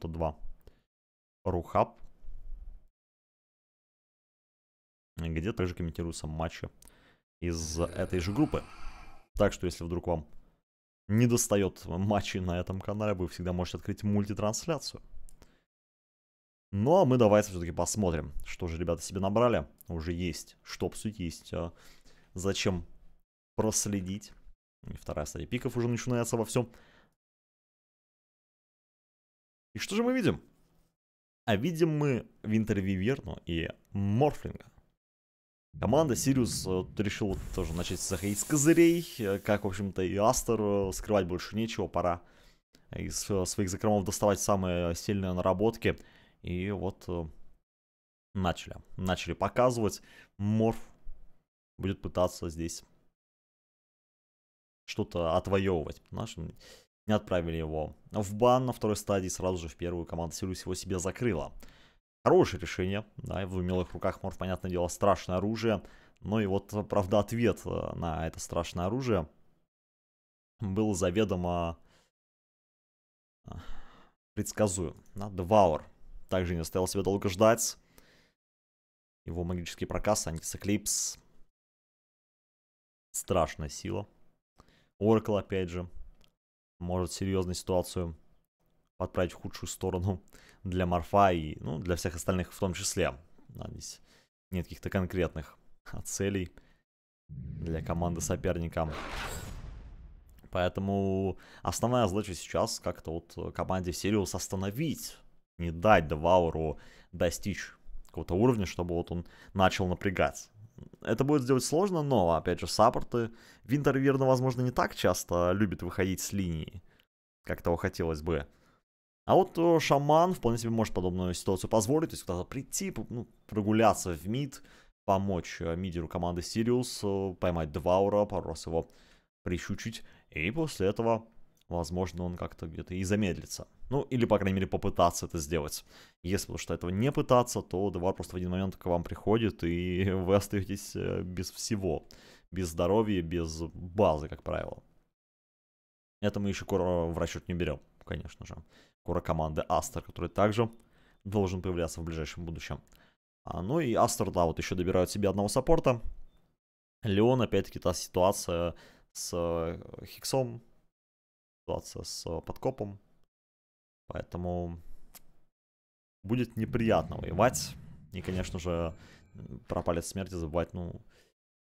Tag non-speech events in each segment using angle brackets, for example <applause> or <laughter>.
Тут два. Рухаб. Где также комментируются матчи из этой же группы. Так что, если вдруг вам не достает матчей на этом канале, вы всегда можете открыть мультитрансляцию. Ну, а мы давайте все-таки посмотрим, что же ребята себе набрали. Уже есть, что обсудить, есть а, зачем проследить. И вторая стадия пиков уже начинается во всем. И что же мы видим? А видим мы Винтер Виверну и Морфлинга. Команда Сириус э, решила тоже начать заходить с козырей, э, как, в общем-то, и Астер, э, скрывать больше нечего, пора из своих закромов доставать самые сильные наработки. И вот начали, начали показывать. Морф будет пытаться здесь что-то отвоевывать. Наши не отправили его в бан на второй стадии, сразу же в первую команда Сириус его себе закрыла. Хорошее решение, да, в умелых руках Морф, понятное дело, страшное оружие. Но и вот, правда, ответ э, на это страшное оружие был заведомо э, предсказуем. Да? Devour также не оставил себя долго ждать. Его магический прокаст, Sanity's Eclipse. Страшная сила. Оракл, опять же, может серьезную ситуацию подправить в худшую сторону <laughs> для Морфа и ну, для всех остальных в том числе. Здесь нет каких-то конкретных <laughs> целей для команды соперника. Поэтому основная задача сейчас как-то вот команде Сириус остановить, не дать Девауру достичь какого-то уровня, чтобы вот он начал напрягать. Это будет сделать сложно, но, опять же, саппорты Винтер, верно, возможно, не так часто любит выходить с линии, как того хотелось бы. А вот э, шаман вполне себе может подобную ситуацию позволить, то есть куда-то прийти, ну, прогуляться в мид, помочь э, мидеру команды Сириус, э, поймать Деваура, пару раз его прищучить, и после этого, возможно, он как-то где-то и замедлится. Ну, или, по крайней мере, попытаться это сделать. Если что этого не пытаться, то Деваур просто в один момент к вам приходит, и <laughs> вы остаетесь без всего. Без здоровья, без базы, как правило. Это мы еще в расчет не берем, конечно же скоро команды Астер, который также должен появляться в ближайшем будущем. А, ну и Астер, да, вот еще добирают себе одного саппорта. Леон, опять-таки, та ситуация с э, Хиксом, ситуация с э, подкопом. Поэтому будет неприятно воевать. И, конечно же, про палец смерти забывать, ну,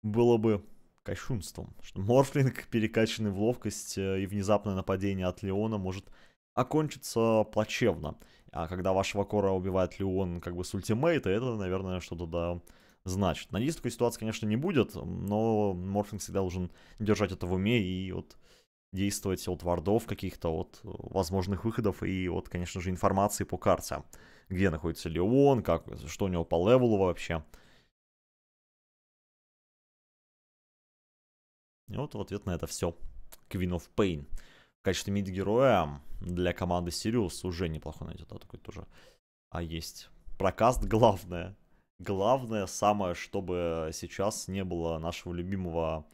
было бы кощунством. Что Морфлинг, перекачанный в ловкость э, и внезапное нападение от Леона может окончится плачевно. А когда вашего кора убивает Леон как бы с ультимейта, это, наверное, что-то да значит. Надеюсь, такой ситуации, конечно, не будет, но Морфинг всегда должен держать это в уме и вот действовать от вардов каких-то, от возможных выходов и вот, конечно же, информации по карте. Где находится Леон, как, что у него по левелу вообще. И вот в ответ на это все. Queen of Pain качестве мид-героя для команды Сириус уже неплохо найдет, да, такой тоже. А есть прокаст, <laughs> главное. Главное самое, чтобы сейчас не было нашего любимого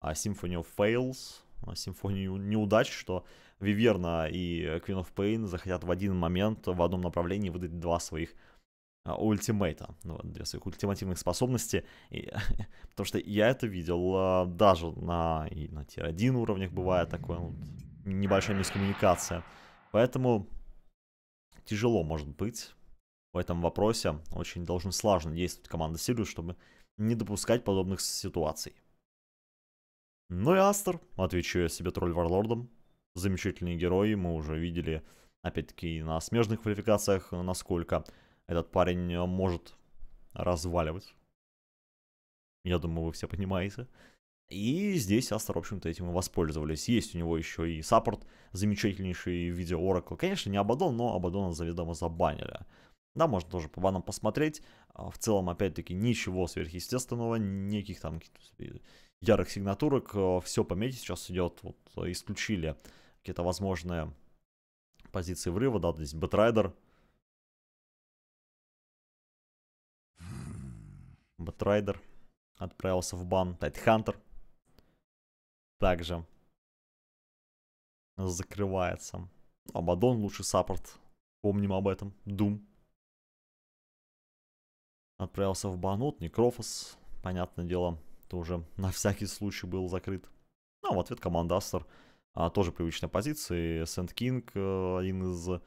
а, Symphony of Fails, а, симфонию неудач, что Виверна и Queen of Pain захотят в один момент в одном направлении выдать два своих а, ультимейта, ну, две своих ультимативных способности, и, <laughs> потому что я это видел а, даже на, и на тир-1 уровнях бывает такое, вот, небольшая мискоммуникация. Поэтому тяжело может быть в этом вопросе. Очень должен слаженно действовать команда Сириус, чтобы не допускать подобных ситуаций. Ну и Астер, отвечу я себе тролль Варлордом. Замечательные герои, мы уже видели, опять-таки, на смежных квалификациях, насколько этот парень может разваливать. Я думаю, вы все понимаете. И здесь Астер, в общем-то, этим и воспользовались. Есть у него еще и саппорт замечательнейший в виде Oracle. Конечно, не Абадон, но Абадона заведомо забанили. Да, можно тоже по банам посмотреть. А, в целом, опять-таки, ничего сверхъестественного, никаких там ярых сигнатурок. А, Все по мете сейчас идет. Вот исключили какие-то возможные позиции врыва. Да, здесь Batrider. Batrider отправился в бан. Tidehunter также закрывается. Abaddon лучший саппорт Помним об этом. Doom. Отправился в бан тут, Necrophos, понятное дело, тоже <laughs> на всякий случай был закрыт. Ну, а в ответ команда Aster а, тоже привычной позиции. Sand King, э, один из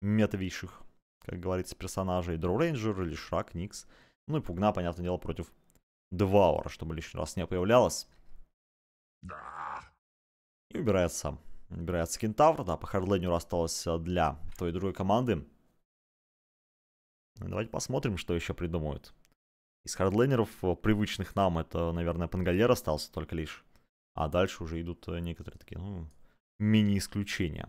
метовейших, как говорится, персонажей. Drow Ranger, Leshrac, Nyx. Ну и Пугна, понятное дело, против Devour а, чтобы лишний раз не появлялось. И убирается. Убирается Кентавр, да, по хардлейнеру осталось для той и другой команды. Давайте посмотрим, что еще придумают. Из хардлейнеров, э, привычных нам, это, наверное, Pangolier остался только лишь. А дальше уже идут э, некоторые такие, ну, мини-исключения.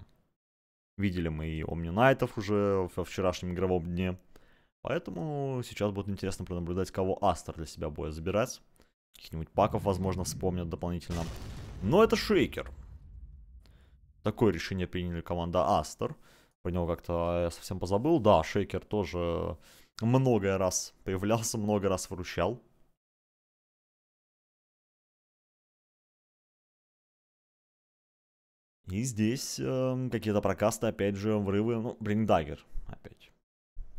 Видели мы и Omniknight ов уже во вчерашнем игровом дне. Поэтому сейчас будет интересно пронаблюдать, кого Aster для себя будет забирать. Каких-нибудь паков, возможно, вспомнят дополнительно. Но это Шейкер. Такое решение приняли команда Aster. Про него как-то я совсем позабыл. Да, Шейкер тоже много раз появлялся, много раз выручал. И здесь э, какие-то прокасты, опять же, врывы, ну, Blink Dagger, опять.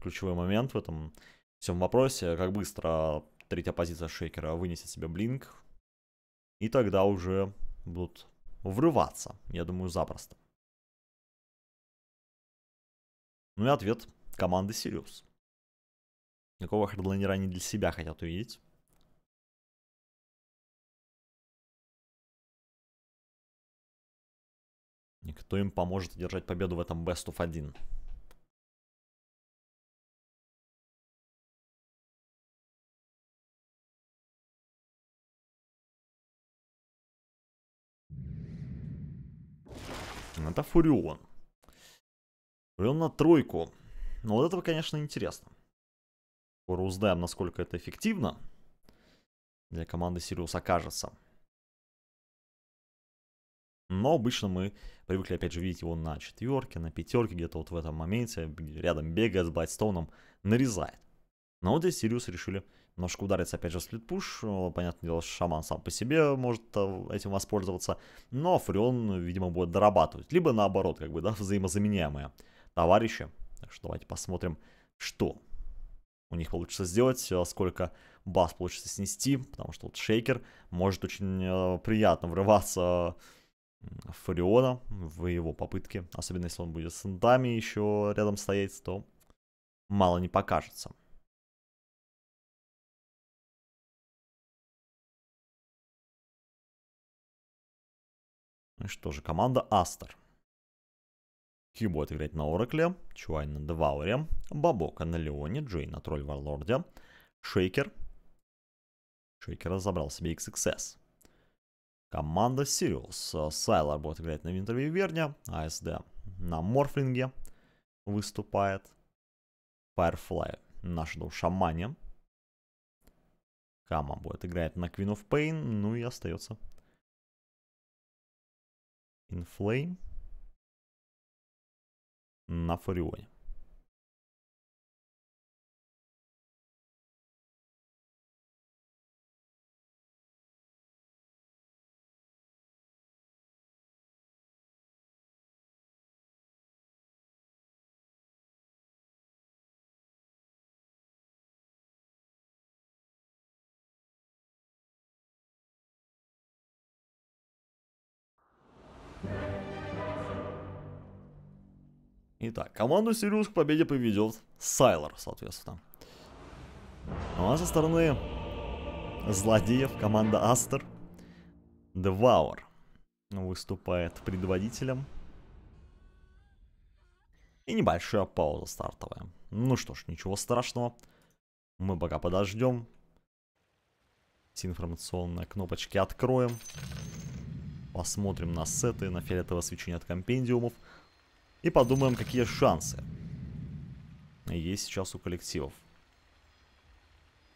Ключевой момент в этом всем вопросе, как быстро третья позиция Шейкера вынесет себе Блинк. И тогда уже будут врываться, я думаю, запросто. Ну и ответ команды Сириус. Какого хедлайнера они для себя хотят увидеть? И кто им поможет одержать победу в этом Best of 1? Это Фурион. Фурион на тройку. Ну вот этого, конечно, интересно. Скоро узнаем, насколько это эффективно для команды Сириус окажется. Но обычно мы привыкли, опять же, видеть его на четверке, на пятерке, где-то вот в этом моменте, рядом бегает с Bloodstone ом, нарезает. Но вот здесь Сириус решили немножко удариться, опять же, в split push. Понятное дело, шаман сам по себе может э, этим воспользоваться. Но Фреон, видимо, будет дорабатывать. Либо наоборот, как бы, да, взаимозаменяемые товарищи. Так что давайте посмотрим, что у них получится сделать, э, сколько бас получится снести, потому что вот шейкер может очень э, приятно врываться в Фариона в его попытке, особенно если он будет с интами еще рядом стоять, то мало не покажется. Ну что же, команда Aster. Хью будет играть на Oracle, Чуай на Девауре, Бабока на Леоне, Джей на Troll Warlord е, Шейкер. Шейкер разобрал себе XXS. Команда Сириус. Сайлор будет играть на Winter Wyvern е, АСД на Морфлинге выступает. Firefly на Shadow Shaman е. Кама будет играть на Queen of Pain, ну и остается Inflame на Фурионе. Итак, команду Сириус к победе поведет Сайлор, соответственно. Ну а со стороны злодеев команда Aster Деваур выступает предводителем. И небольшая пауза стартовая. Ну что ж, ничего страшного. Мы пока подождем. Все информационные кнопочки откроем. Посмотрим на сеты, на фиолетовое свечение от компендиумов. И подумаем, какие шансы есть сейчас у коллективов.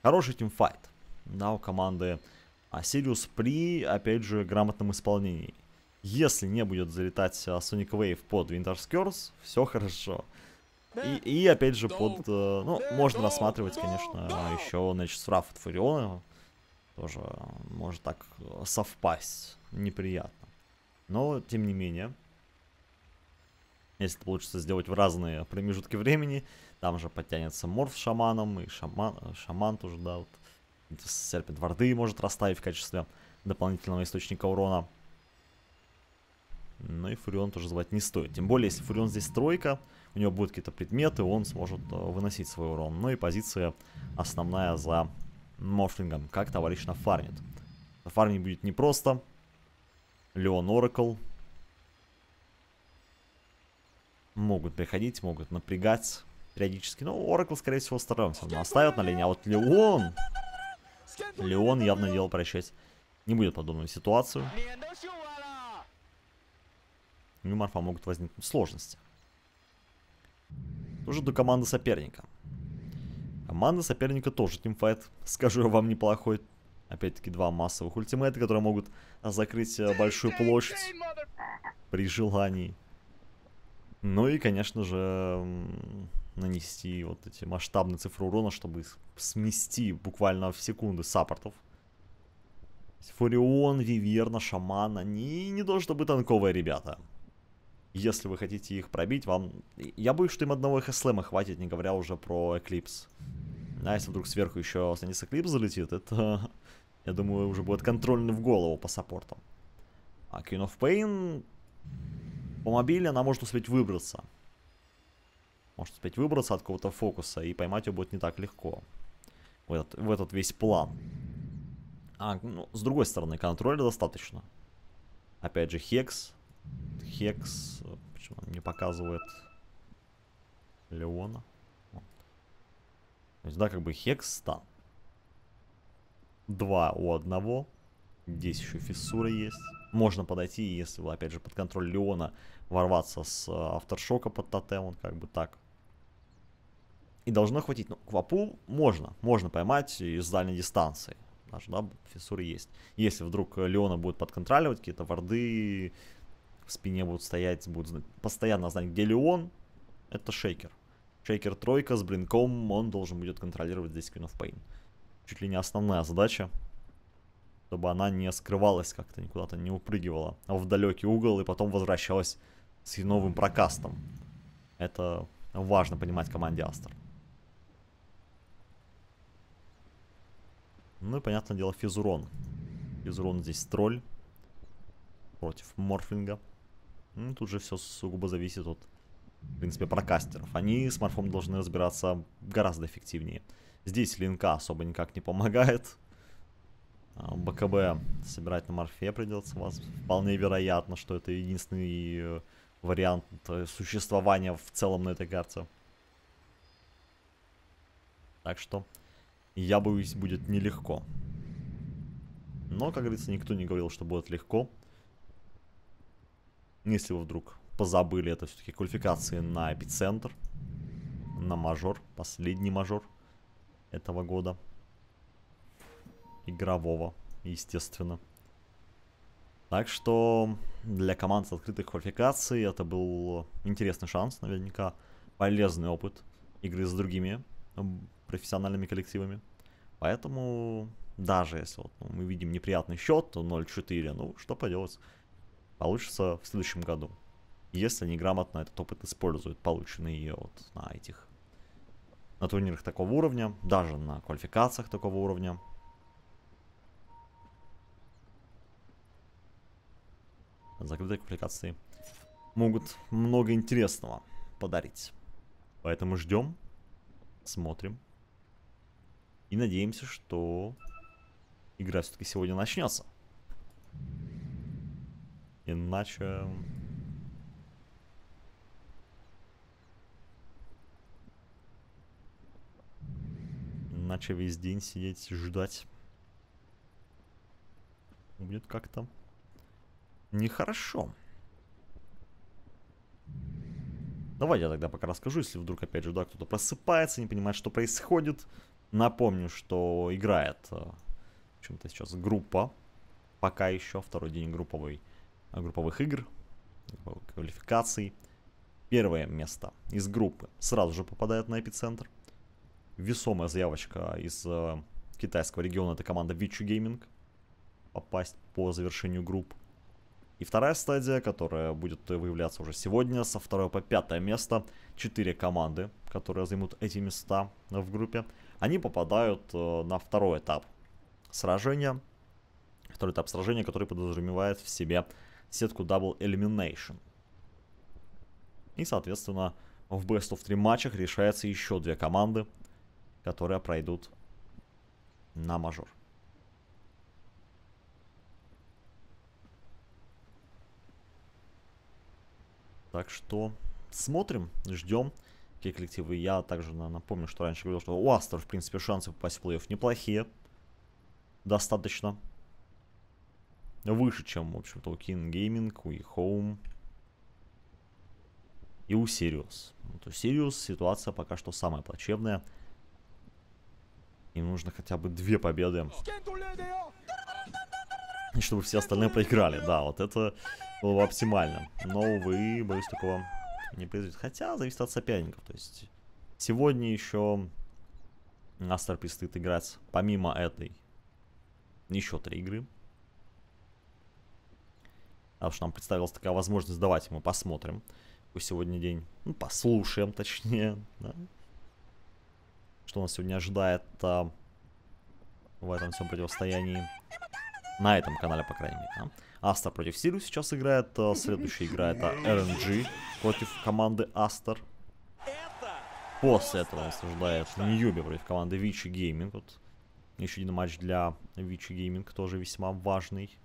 Хороший тимфайт. Да, у команды Сириус при, опять же, грамотном исполнении. Если не будет залетать а, Sonic Wave под Winter's Curse, все хорошо. И, и опять же, под... Э, ну, можно рассматривать, конечно, еще Nature's Wrath от Фуриона. Тоже может так совпасть. Неприятно. Но, тем не менее, Если это получится сделать в разные промежутки времени, там же подтянется Морф с шаманом, и шаман, шаман тоже, да, вот. Серпент Варды может расставить в качестве дополнительного источника урона. Ну и Фурион тоже звать не стоит. Тем более, если Фурион здесь тройка, у него будут какие-то предметы, он сможет э, выносить свой урон. Ну и позиция основная за Морфлингом, как товарищ нафармит. Нафармить будет непросто. Леон Оракл. Могут приходить, могут напрягать периодически. Ну, Оракл, скорее всего, стараемся. Но оставят на линии. А вот Леон... Леон явно дело прощать не будет подобную ситуацию. У Марфа могут возникнуть сложности. Тоже до команды соперника. Команда соперника тоже тимфайт, скажу я вам, неплохой. Опять-таки два массовых ультимейта, которые могут закрыть э, большую площадь при желании. Ну и, конечно же, нанести вот эти масштабные цифры урона, чтобы смести буквально в секунды саппортов. Фурион, Виверна, Шаман, они не то чтобы танковые ребята. Если вы хотите их пробить, вам... Я боюсь, что им одного ХСЛМа хватит, не говоря уже про Эклипс. А если вдруг сверху еще Станис Эклипс залетит, это, я думаю, уже будет контрольный в голову по саппортам. А Queen of Pain по мобиле она может успеть выбраться. Может успеть выбраться от какого-то фокуса, и поймать ее будет не так легко. В этот, в этот весь план. А, ну, с другой стороны, контроля достаточно. Опять же, Хекс. Хекс... Почему он не показывает Леона? То есть, да, как бы Хекс стан. Два у одного. Здесь еще фиссура есть. Можно подойти, если вы, опять же, под контроль Леона ворваться с э, авторшока под тотемом, как бы так. И должно хватить. Ну, квапу можно. Можно поймать из дальней дистанции. Даже, да, фиссуры есть. Если вдруг Леона будет подконтроливать, какие-то варды в спине будут стоять, будут постоянно знать, где Леон, это шейкер. Шейкер тройка с блинком, он должен будет контролировать здесь Queen of Pain. Чуть ли не основная задача, чтобы она не скрывалась как-то, никуда-то не упрыгивала а в далекий угол и потом возвращалась с новым прокастом. Это важно понимать команде Астер. Ну и, понятное дело, Физурон. Физурон здесь тролль против Морфлинга. Ну, тут же все сугубо зависит от, в принципе, прокастеров. Они с Морфом должны разбираться гораздо эффективнее. Здесь линка особо никак не помогает. А, БКБ собирать на Морфе придется вас. Вполне вероятно, что это единственный э, вариант э, существования в целом на этой карте. Так что я боюсь, будет нелегко. Но, как говорится, никто не говорил, что будет легко. Если вы вдруг позабыли, это все-таки квалификации на эпицентр. На мажор, последний мажор этого года. Игрового, естественно. Так что для команд с открытых квалификаций это был интересный шанс, наверняка полезный опыт игры с другими профессиональными коллективами. Поэтому даже если вот, ну, мы видим неприятный счет 0-4, ну что поделать, получится в следующем году. Если они грамотно этот опыт используют, полученный вот на этих на турнирах такого уровня, даже на квалификациях такого уровня. Закрытые квалификации могут много интересного подарить. Поэтому ждем, смотрим. И надеемся, что игра все-таки сегодня начнется. Иначе... Иначе весь день сидеть ждать будет как-то нехорошо. Давай я тогда пока расскажу, если вдруг опять же, да, кто-то просыпается, не понимает, что происходит. Напомню, что играет э, в чем-то сейчас группа. Пока еще второй день групповой, групповых игр, квалификаций. Первое место из группы сразу же попадает на эпицентр. Весомая заявочка из э, китайского региона это команда Vichu Gaming. Попасть по завершению групп. И вторая стадия, которая будет выявляться уже сегодня, со второго по пятое место, четыре команды, которые займут эти места в группе, они попадают э, на второй этап сражения. Второй этап сражения, который подразумевает в себе сетку Double Elimination. И, соответственно, в Best of 3 матчах решается еще две команды, которые пройдут на мажор. Так что смотрим, ждем. Какие коллективы. Я также напомню, что раньше говорил, что у Астер, в принципе, шансы попасть в плей-офф неплохие. Достаточно. Выше, чем, в общем-то, у King Gaming, у E-Home и у Sirius. Вот у Sirius ситуация пока что самая плачевная. Им нужно хотя бы две победы. И чтобы все остальные проиграли. Да, вот это было бы оптимально. Но, увы, боюсь, такого не произойдет. Хотя, зависит от соперников. То есть, сегодня еще Астер предстоит играть, помимо этой, еще три игры. Потому что нам представилась такая возможность, давайте мы посмотрим, какой сегодня день. Ну, послушаем, точнее. Да? Что нас сегодня ожидает а, в этом всем противостоянии. На этом канале, по крайней мере. Да? Aster против Сиру сейчас играет. А, следующая игра это RNG против команды Aster. После этого нас ожидает Newbee против команды Vici Gaming. Вот еще один матч для Vici Gaming, тоже весьма важный.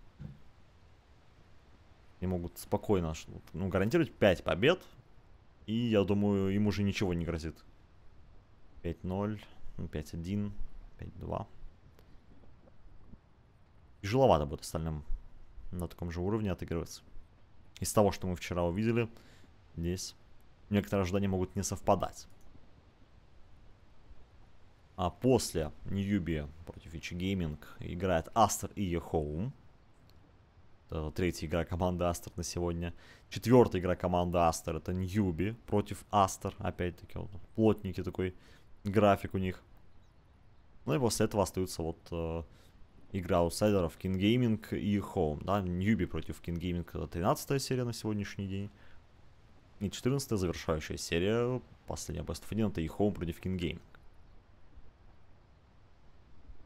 И могут спокойно ну, гарантировать 5 побед. И я думаю, им уже ничего не грозит. 5-0, 5-1, 5-2. Тяжеловато будет остальным на таком же уровне отыгрываться. Из того, что мы вчера увидели, здесь некоторые ожидания могут не совпадать. А после Newbee против Vici Gaming играет Aster и EHOME. Это третья игра команды Астер на сегодня. Четвертая игра команды Астер это Ньюби против Астер. Опять-таки, вот, плотненький такой график у них. Ну и после этого остаются вот э, игра аутсайдеров Gaming и Home. Да, Ньюби против Gaming это 13 серия на сегодняшний день. И 14 завершающая серия, последняя Best of 1, это и Home против Gaming.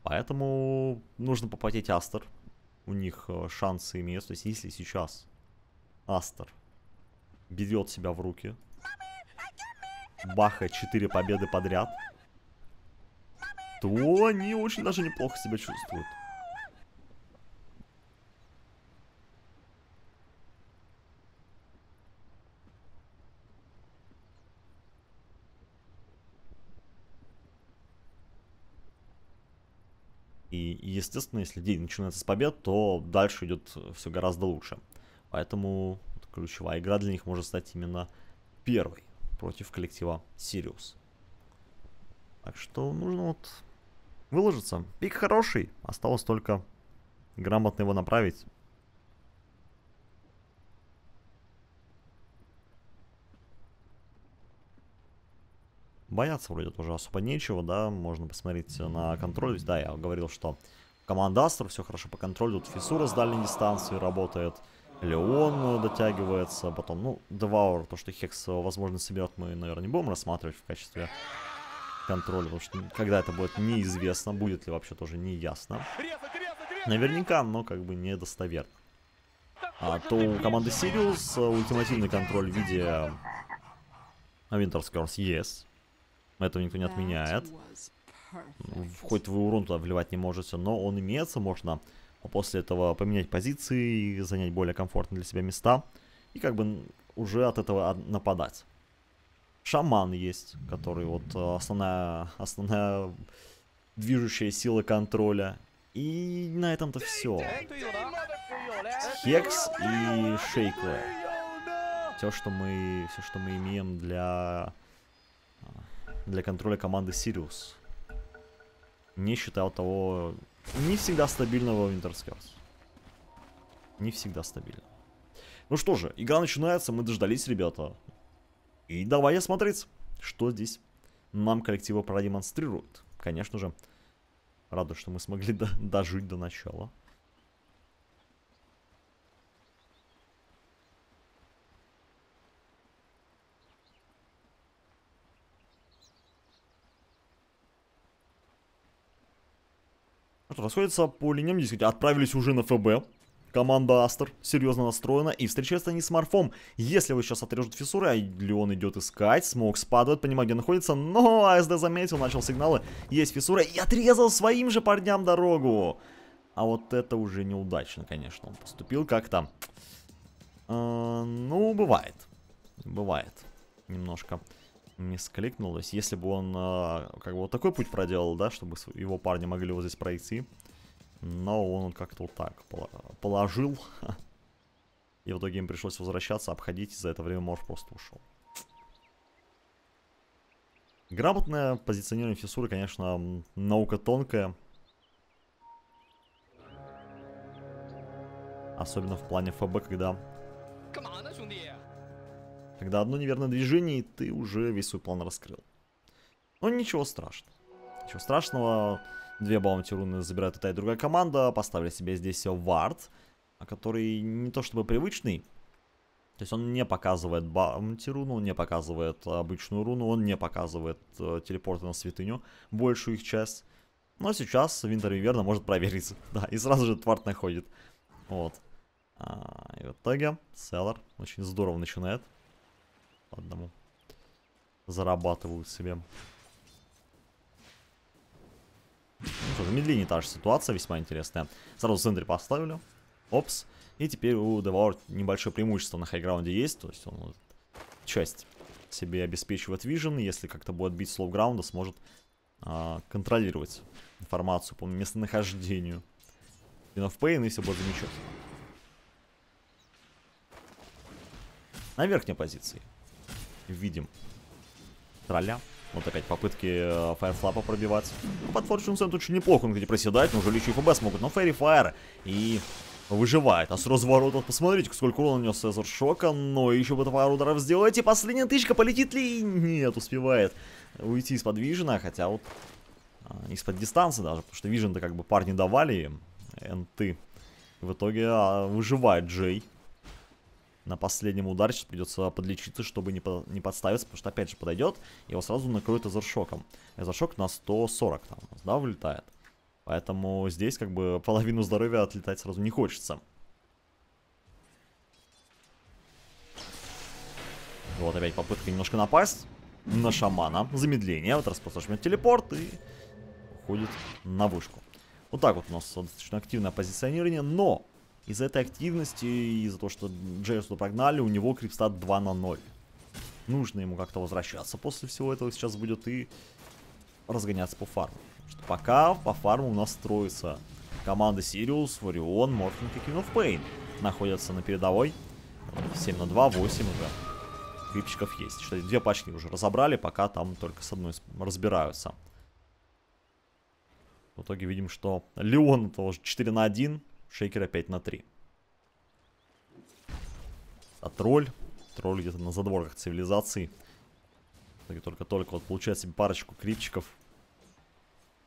Поэтому нужно попотеть Астер. У них э, шансы имеются. То есть если сейчас Астер берет себя в руки, бахает 4 победы подряд, то они очень даже неплохо себя чувствуют. И, естественно, если день начинается с побед, то дальше идет все гораздо лучше. Поэтому ключевая игра для них может стать именно первой против коллектива Сириус. Так что нужно вот выложиться. Пик хороший, осталось только грамотно его направить. бояться вроде тоже особо нечего, да, можно посмотреть на контроль. Да, я говорил, что команда Aster все хорошо по контролю. Тут Fissure с дальней дистанции работает. Леон дотягивается. Потом, ну, Деваур, то, что Hex, возможно, соберет, мы, наверное, не будем рассматривать в качестве контроля. Потому что когда это будет неизвестно, будет ли вообще тоже не ясно. Наверняка, но как бы недостоверно. А, то у команды Сириус ультимативный контроль в виде Winter Scars есть. Этого никто не отменяет. Хоть вы урон туда вливать не можете, но он имеется, можно после этого поменять позиции, занять более комфортные для себя места. И как бы уже от этого нападать. Шаман есть, который вот э, основная, основная движущая сила контроля. И на этом-то все. Хекс и Шейклер. Все, что мы, все, что мы имеем для для контроля команды Сириус. Не считая того не всегда стабильного Winterskers. Не всегда стабильно. Ну что же, игра начинается, мы дождались, ребята. И давайте смотреть, что здесь нам коллектива продемонстрирует. Конечно же, рада, что мы смогли до <laughs> дожить до начала. Расходятся по линиям, действительно, отправились уже на ФБ. Команда Астер серьезно настроена и встречаются они с Морфом. Если вы сейчас отрежут фиссуры, а Леон идет искать, смог спадает, понимает, где находится, но АСД заметил, начал сигналы, есть фиссура и отрезал своим же парням дорогу. А вот это уже неудачно, конечно, он поступил как-то. Э, ну, бывает. Бывает. Немножко не скликнулось. Если бы он э, как бы вот такой путь проделал, да, чтобы его парни могли вот здесь пройти, но он как-то вот так положил. И в итоге им пришлось возвращаться, обходить, и за это время Морф просто ушел. Грамотное позиционирование фиссуры, конечно, наука тонкая. Особенно в плане ФБ, когда... Когда одно неверное движение, и ты уже весь свой план раскрыл. Но ничего страшного. Ничего страшного. Две баунти руны забирает и та и другая команда. Поставили себе здесь вард, который не то чтобы привычный. То есть он не показывает баунти руну, он не показывает обычную руну, он не показывает э, телепорты на святыню, большую их часть. Но сейчас Винтер Виверна может проверить. <laughs> Да, и сразу же тварт находит. Вот. А, и в итоге Селлар очень здорово начинает. Одному. Зарабатывают себе. Ну что, замедление та же ситуация, весьма интересная. Сразу в центре поставили. Опс. И теперь у Devour небольшое преимущество на хайграунде есть. То есть он вот, часть себе обеспечивает вижен. Если как-то будет бить с лоу-граунда, сможет а, контролировать информацию по местонахождению. На Pain, и все будет замечательно. На верхней позиции видим тролля. Вот опять попытки Фаерфлапа пробивать. Ну, под Fortune Sand очень неплохо, он, кстати, проседает, но уже Личи и ФБ смогут. Но Фэри Фаер и выживает. А с разворота, посмотрите, сколько урона нанес Цезар Шока. Но еще бы пару ударов сделать. И последняя тычка полетит ли? Нет, успевает уйти из-под Вижена. Хотя вот а, из-под дистанции даже. Потому что Вижен-то как бы парни давали. Энты. В итоге а, выживает Джей на последнем ударе сейчас придется подлечиться, чтобы не, по, не подставиться, потому что опять же подойдет, его сразу накроет эзершоком. Эзершок на 140 там да, вылетает. Поэтому здесь как бы половину здоровья отлетать сразу не хочется. Вот опять попытка немножко напасть на шамана. Замедление. Вот раз просто телепорт и уходит на вышку. Вот так вот у нас достаточно активное позиционирование, но из-за этой активности, из-за того, что Джейсу прогнали, у него крипстат 2 на 0. Нужно ему как-то возвращаться после всего этого сейчас будет и разгоняться по фарму. Что пока по фарму у нас строится команда Сириус, Варион, Морфинг и King of Pain. Находятся на передовой. 7 на 2, 8 уже. Крипчиков есть. Что две пачки уже разобрали, пока там только с одной разбираются. В итоге видим, что Леон тоже 4 на 1. Шейкер опять на 3. А тролль. Тролль где-то на задворках цивилизации. Только-только вот получает себе парочку крипчиков.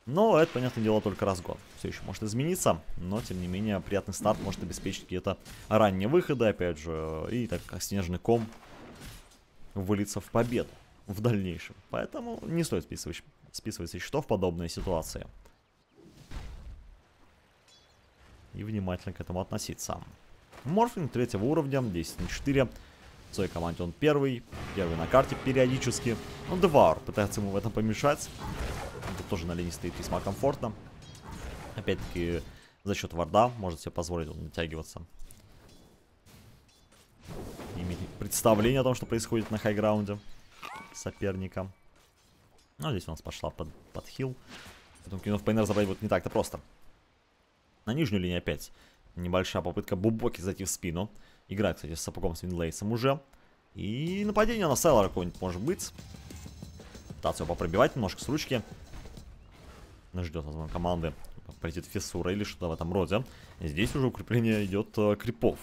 Но это, понятное дело, только раз в год. Все еще может измениться, но, тем не менее, приятный старт может обеспечить какие-то ранние выходы, опять же, и так как снежный ком вылиться в победу в дальнейшем. Поэтому не стоит списывать, списывать со счетов подобные ситуации. И внимательно к этому относиться. Морфинг третьего уровня, 10 на 4. В своей команде он первый, первый на карте периодически. Но Деваур пытается ему в этом помешать. Это тоже на линии стоит весьма комфортно. Опять-таки, за счет варда может себе позволить он натягиваться. Иметь представление о том, что происходит на хайграунде соперника. Ну, здесь у нас пошла под, под хил. Поэтому кинув Пейнер забрать будет не так-то просто. На нижнюю линию опять небольшая попытка Бубоки зайти в спину. Играет, кстати, с сапогом с Винлейсом уже. И нападение на Селлера какое-нибудь может быть. Пытаться его попробивать немножко с ручки. Ждет, возможно, команды. Полетит фиссура или что-то в этом роде. Здесь уже укрепление идет э, крипов.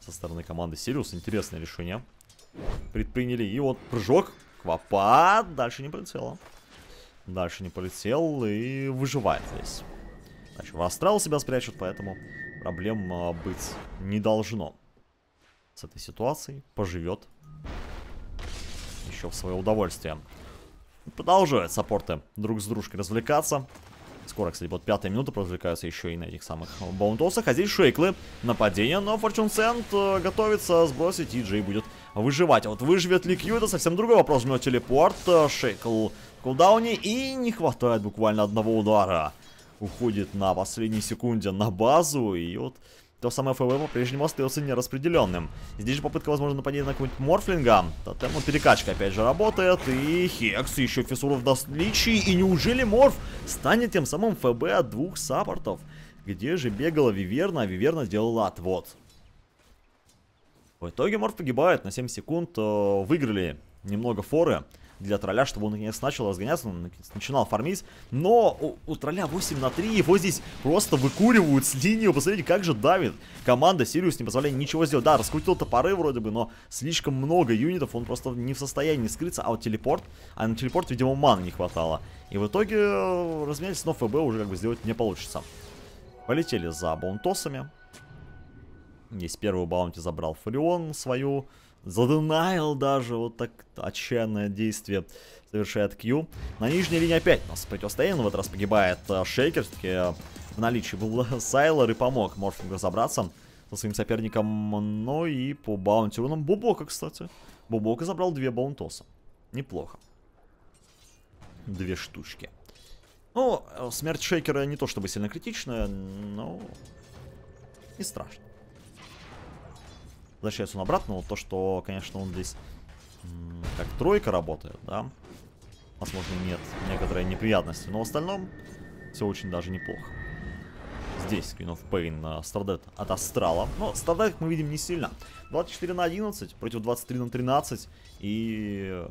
Со стороны команды Сириус. Интересное решение. Предприняли. И вот прыжок. Квапа. Дальше не полетело. Дальше не полетел и выживает здесь. Значит, в астрал себя спрячут, поэтому проблем а, быть не должно. С этой ситуацией поживет еще в свое удовольствие. Продолжают саппорты друг с дружкой развлекаться. Скоро, кстати, вот пятая минута развлекаются еще и на этих самых баунтосах. А здесь Шейклы. Нападение, но Форчун Сент э, готовится сбросить, и Джей будет выживать. А вот выживет ли Кью, это совсем другой вопрос. Жмет телепорт, э, Шейкл кулдауне, и не хватает буквально одного удара. Уходит на последней секунде на базу, и вот то самое ФВ по-прежнему остается нераспределенным. Здесь же попытка, возможно, нападения на какого-нибудь Морфлинга. Тотему перекачка опять же работает. И Хекс еще Фиссуров даст личий. И неужели Морф станет тем самым ФБ от двух саппортов? Где же бегала Виверна, а Виверна сделала отвод. В итоге Морф погибает на 7 секунд. Э, выиграли немного форы для тролля, чтобы он наконец начал разгоняться, он начинал фармить. Но у, у тролля 8 на 3, его здесь просто выкуривают с линии. Посмотрите, как же давит. Команда Сириус не позволяет ничего сделать. Да, раскрутил топоры вроде бы, но слишком много юнитов, он просто не в состоянии скрыться. А вот телепорт, а на телепорт, видимо, ман не хватало. И в итоге э, разменять снова FB уже как бы сделать не получится. Полетели за баунтосами. Здесь первую bounty забрал Фурион свою. За deny л даже, вот так отчаянное действие совершает Q. На нижней линии опять у нас противостояние, в этот раз погибает uh, Шейкер, все-таки uh, в наличии был <laughs> Сайлор и помог Морфлингу разобраться со своим соперником, но и по bounty рунам Бубока, кстати. Бубока забрал две баунтоса. Неплохо. Две штучки. Ну, э, смерть Шейкера не то чтобы сильно критичная, но не страшно возвращается он обратно. Вот то, что, конечно, он здесь как тройка работает, да. Возможно, нет некоторые неприятности. Но в остальном все очень даже неплохо. Здесь Queen of Pain страдает от Астрала. Но страдает мы видим не сильно. 24 на 11 против 23 на 13. И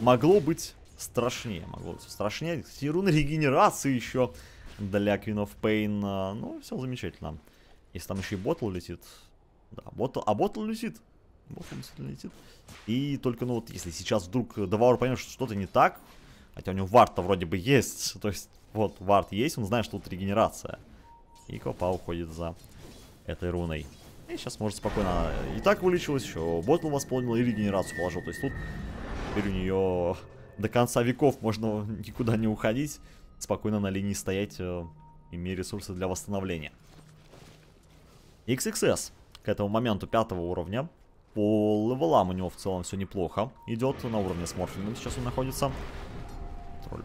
могло быть страшнее. Могло быть страшнее. Кстати, руны регенерации еще для Queen of Pain. А, ну, все замечательно. Если там еще и ботл летит, да, ботл, а ботл летит. Ботл летит. И только, ну вот, если сейчас вдруг Деваур поймет, что что-то не так, хотя у него вард-то вроде бы есть, <laughs> то есть, вот, вард есть, он знает, что тут регенерация. И Копа уходит за этой руной. И сейчас может спокойно... И так вылечилось, еще ботл восполнил и регенерацию положил. То есть тут теперь у нее до конца веков можно никуда не уходить, спокойно на линии стоять, э, имея ресурсы для восстановления. XXS к этому моменту пятого уровня. По левелам у него в целом все неплохо идет. На уровне с Морфингом сейчас он находится. Тролль.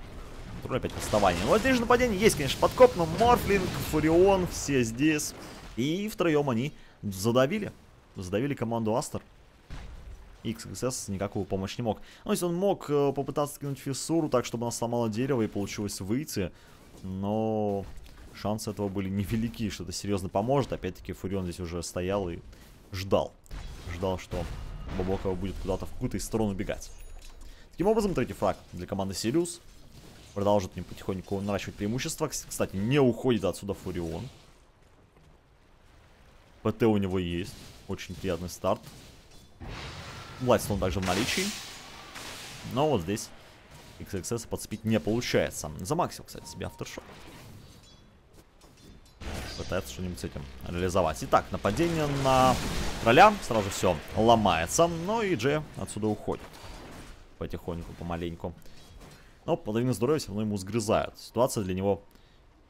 Тролль опять отставание. Ну, здесь же нападение есть, конечно, подкоп, но Морфлинг, Фурион, все здесь. И втроем они задавили. Задавили команду Астер. XXS никакую помощь не мог. Ну, если он мог э, попытаться скинуть фиссуру так, чтобы она сломала дерево и получилось выйти. Но шансы этого были невелики, что это серьезно поможет. Опять-таки Фурион здесь уже стоял и ждал. Ждал, что Бабокова будет куда-то в какую-то сторону бегать. Таким образом, третий фраг для команды Сириус. Продолжит не потихоньку наращивать преимущество. Кстати, не уходит отсюда Фурион. ПТ у него есть. Очень приятный старт. Блайстон также в наличии. Но вот здесь XXS подспить не получается. Замаксил, кстати, себе авторшот пытается что-нибудь с этим реализовать. Итак, нападение на тролля. Сразу все ломается. Но и Джей отсюда уходит. Потихоньку, помаленьку. Но половину здоровья все равно ему сгрызают. Ситуация для него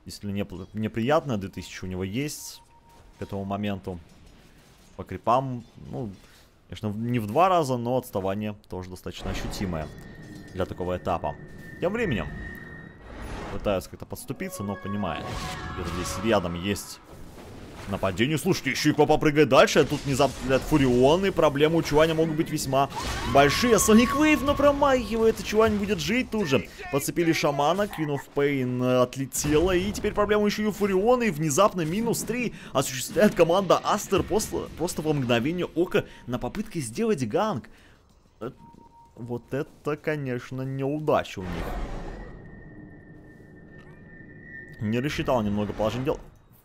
действительно неприятная. 2000 у него есть к этому моменту. По крипам, ну, конечно, не в два раза, но отставание тоже достаточно ощутимое для такого этапа. Тем временем, пытаются как-то подступиться, но понимает. Где-то здесь рядом есть нападение. Слушайте, еще и Копа прыгает дальше, а тут внезапно Фурион, и проблемы у Чуваня могут быть весьма большие. Соник Вейв, но промахивает, и Чувань будет жить тут же. Подцепили шамана, Queen of Pain отлетела, и теперь проблема еще и у Фуриона, и внезапно минус 3 осуществляет команда Астер просто, просто во мгновение ока на попытке сделать ганг. Э, вот это, конечно, неудача у них не рассчитал немного положение дел.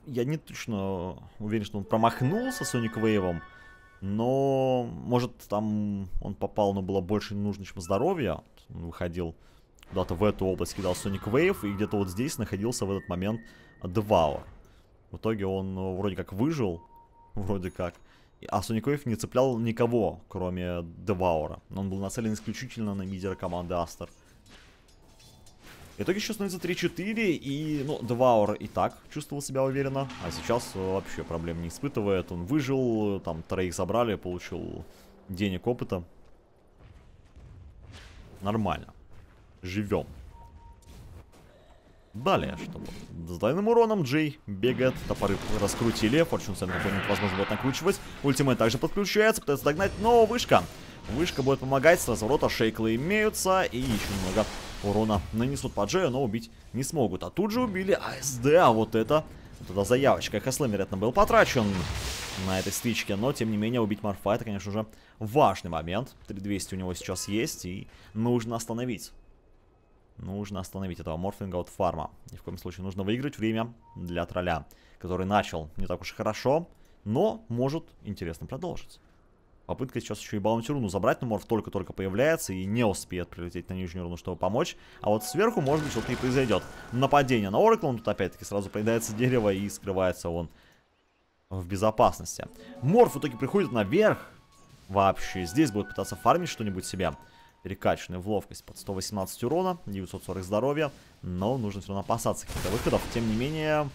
Я не точно уверен, что он промахнулся Sonic Wave ом. Но, может, там он попал, но было больше нужно, чем здоровья. Он выходил куда-то в эту область, кидал Sonic Wave, и где-то вот здесь находился в этот момент Деваур. В итоге он ну, вроде как выжил, <laughs> вроде как. А Sonic Wave не цеплял никого, кроме Деваура. Он был нацелен исключительно на мидера команды Aster. Итоге сейчас становится 3-4, и, ну, Деваур и так чувствовал себя уверенно, а сейчас вообще проблем не испытывает. Он выжил, там, троих забрали, получил денег, опыта. Нормально. Живем. Далее, что С двойным уроном Джей бегает, топоры раскрутили, Fortune's End возможно, будет накручивать. Ultimate также подключается, пытается догнать, но вышка. Вышка будет помогать, с разворота шейклы имеются, и еще немного урона нанесут по Джею, но убить не смогут. А тут же убили АСД, а вот это... Эта заявочка Хэслэм, вероятно, был потрачен на этой стычке, но, тем не менее, убить Марфа, это, конечно же, важный момент. 3200 у него сейчас есть, и нужно остановить. Нужно остановить этого морфинга от фарма. Ни в коем случае нужно выиграть время для тролля, который начал не так уж и хорошо, но может интересно продолжить. Попытка сейчас еще и баунти руну забрать, но Морф только-только появляется и не успеет прилететь на нижнюю руну, чтобы помочь. А вот сверху, может быть, что-то и произойдет. Нападение на Оракл, он тут опять-таки сразу поедается дерево и скрывается он в безопасности. Морф в итоге приходит наверх вообще. Здесь будет пытаться фармить что-нибудь себя. Перекачанный в ловкость под 118 урона, 940 здоровья. Но нужно все равно опасаться каких-то выходов. Тем не менее,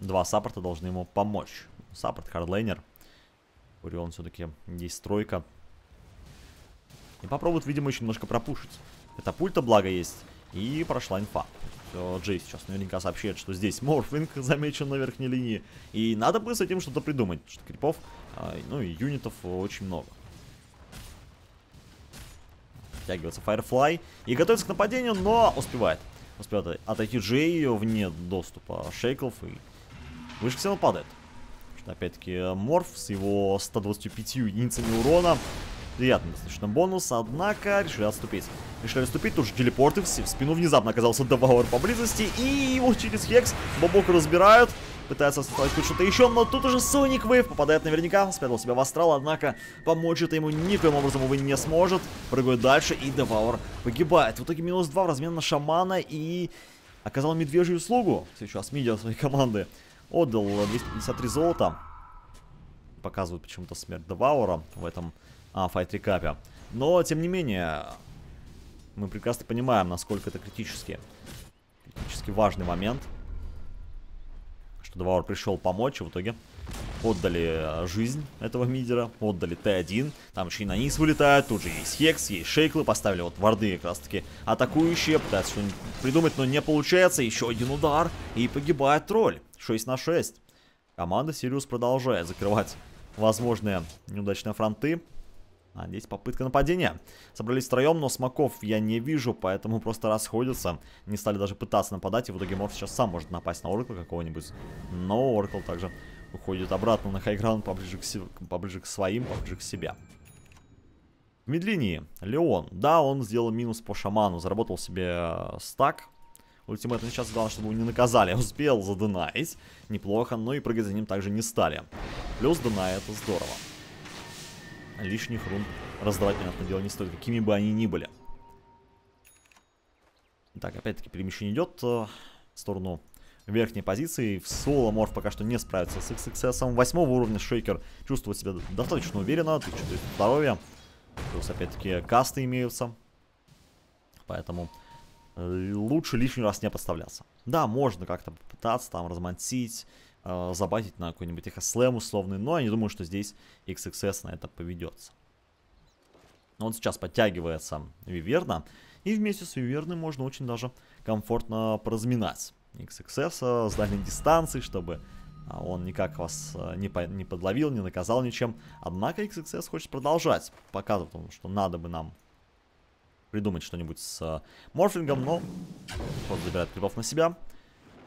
два саппорта должны ему помочь. Саппорт, хардлейнер. Фурион все-таки есть с тройка. И попробует, видимо, еще немножко пропушить. ТП, ульта, благо, есть. И прошла инфа. Все, Джей сейчас наверняка сообщает, что здесь Морфлинг <laughs> замечен на верхней линии. И надо бы с этим что-то придумать. Что крипов, а, ну и юнитов очень много. Втягивается Firefly. И готовится к нападению, но успевает. Успевает отойти Джей вне доступа shackle ов. И выше всего падает. Опять-таки Морф с его 125 единицами урона. Приятный достаточно бонус, однако решили отступить. Решили отступить, тут же телепорты, в спину внезапно оказался Девауэр поблизости, и его через Hex Бобока разбирают. Пытается оставить тут что-то еще, но тут уже Sonic Wave попадает наверняка, спрятал себя в астрал, однако помочь это ему никоим образом, увы, не сможет. Прыгает дальше, и Девауэр погибает. В итоге минус 2 в размен на шамана, и оказал медвежью услугу сейчас мидиа своей команды. Отдал 253 золота. Показывают почему-то смерть Деваура в этом а, fight recap е. Но, тем не менее, мы прекрасно понимаем, насколько это критически. Критически важный момент. Что Деваур пришел помочь, и в итоге отдали жизнь этого мидера, отдали Т1, там еще и на низ вылетают, тут же есть Hex, есть Shackle ы, поставили вот варды как раз таки атакующие, пытаются что-нибудь придумать, но не получается, еще один удар, и погибает тролль, 6 на 6. Команда Сириус продолжает закрывать возможные неудачные фронты. А здесь попытка нападения. Собрались втроем, но смоков я не вижу, поэтому просто расходятся. Не стали даже пытаться нападать, и в итоге Морф сейчас сам может напасть на Оракла какого-нибудь. Но Оракл также уходит обратно на хайграунд, поближе к, поближе к своим, поближе к себе. В мидлинии Леон. Да, он сделал минус по шаману, заработал себе э, стак. Ультимейт сейчас главное, чтобы его не наказали. <laughs> Успел заденаить. Неплохо, но и прыгать за ним также не стали. Плюс дена это здорово лишних рун раздавать, понятное дело, не стоит, какими бы они ни были. Так, опять-таки перемещение идет э, в сторону верхней позиции. В соло Морф пока что не справится с XXS. Восьмого уровня Шейкер чувствует себя достаточно уверенно. 1200 здоровья. Плюс, опять-таки, касты имеются. Поэтому э, лучше лишний раз не подставляться. Да, можно как-то попытаться там размантить, э, забатить на какой-нибудь эхослэм условный, но я не думаю, что здесь XXS на это поведется. Вот сейчас подтягивается Виверна, и вместе с Виверной можно очень даже комфортно поразминать XXS с дальней дистанции, чтобы а, он никак вас э, не, по, не подловил, не наказал ничем. Однако XXS хочет продолжать, показывать, что надо бы нам придумать что-нибудь с э, морфингом, но он забирает крипов на себя,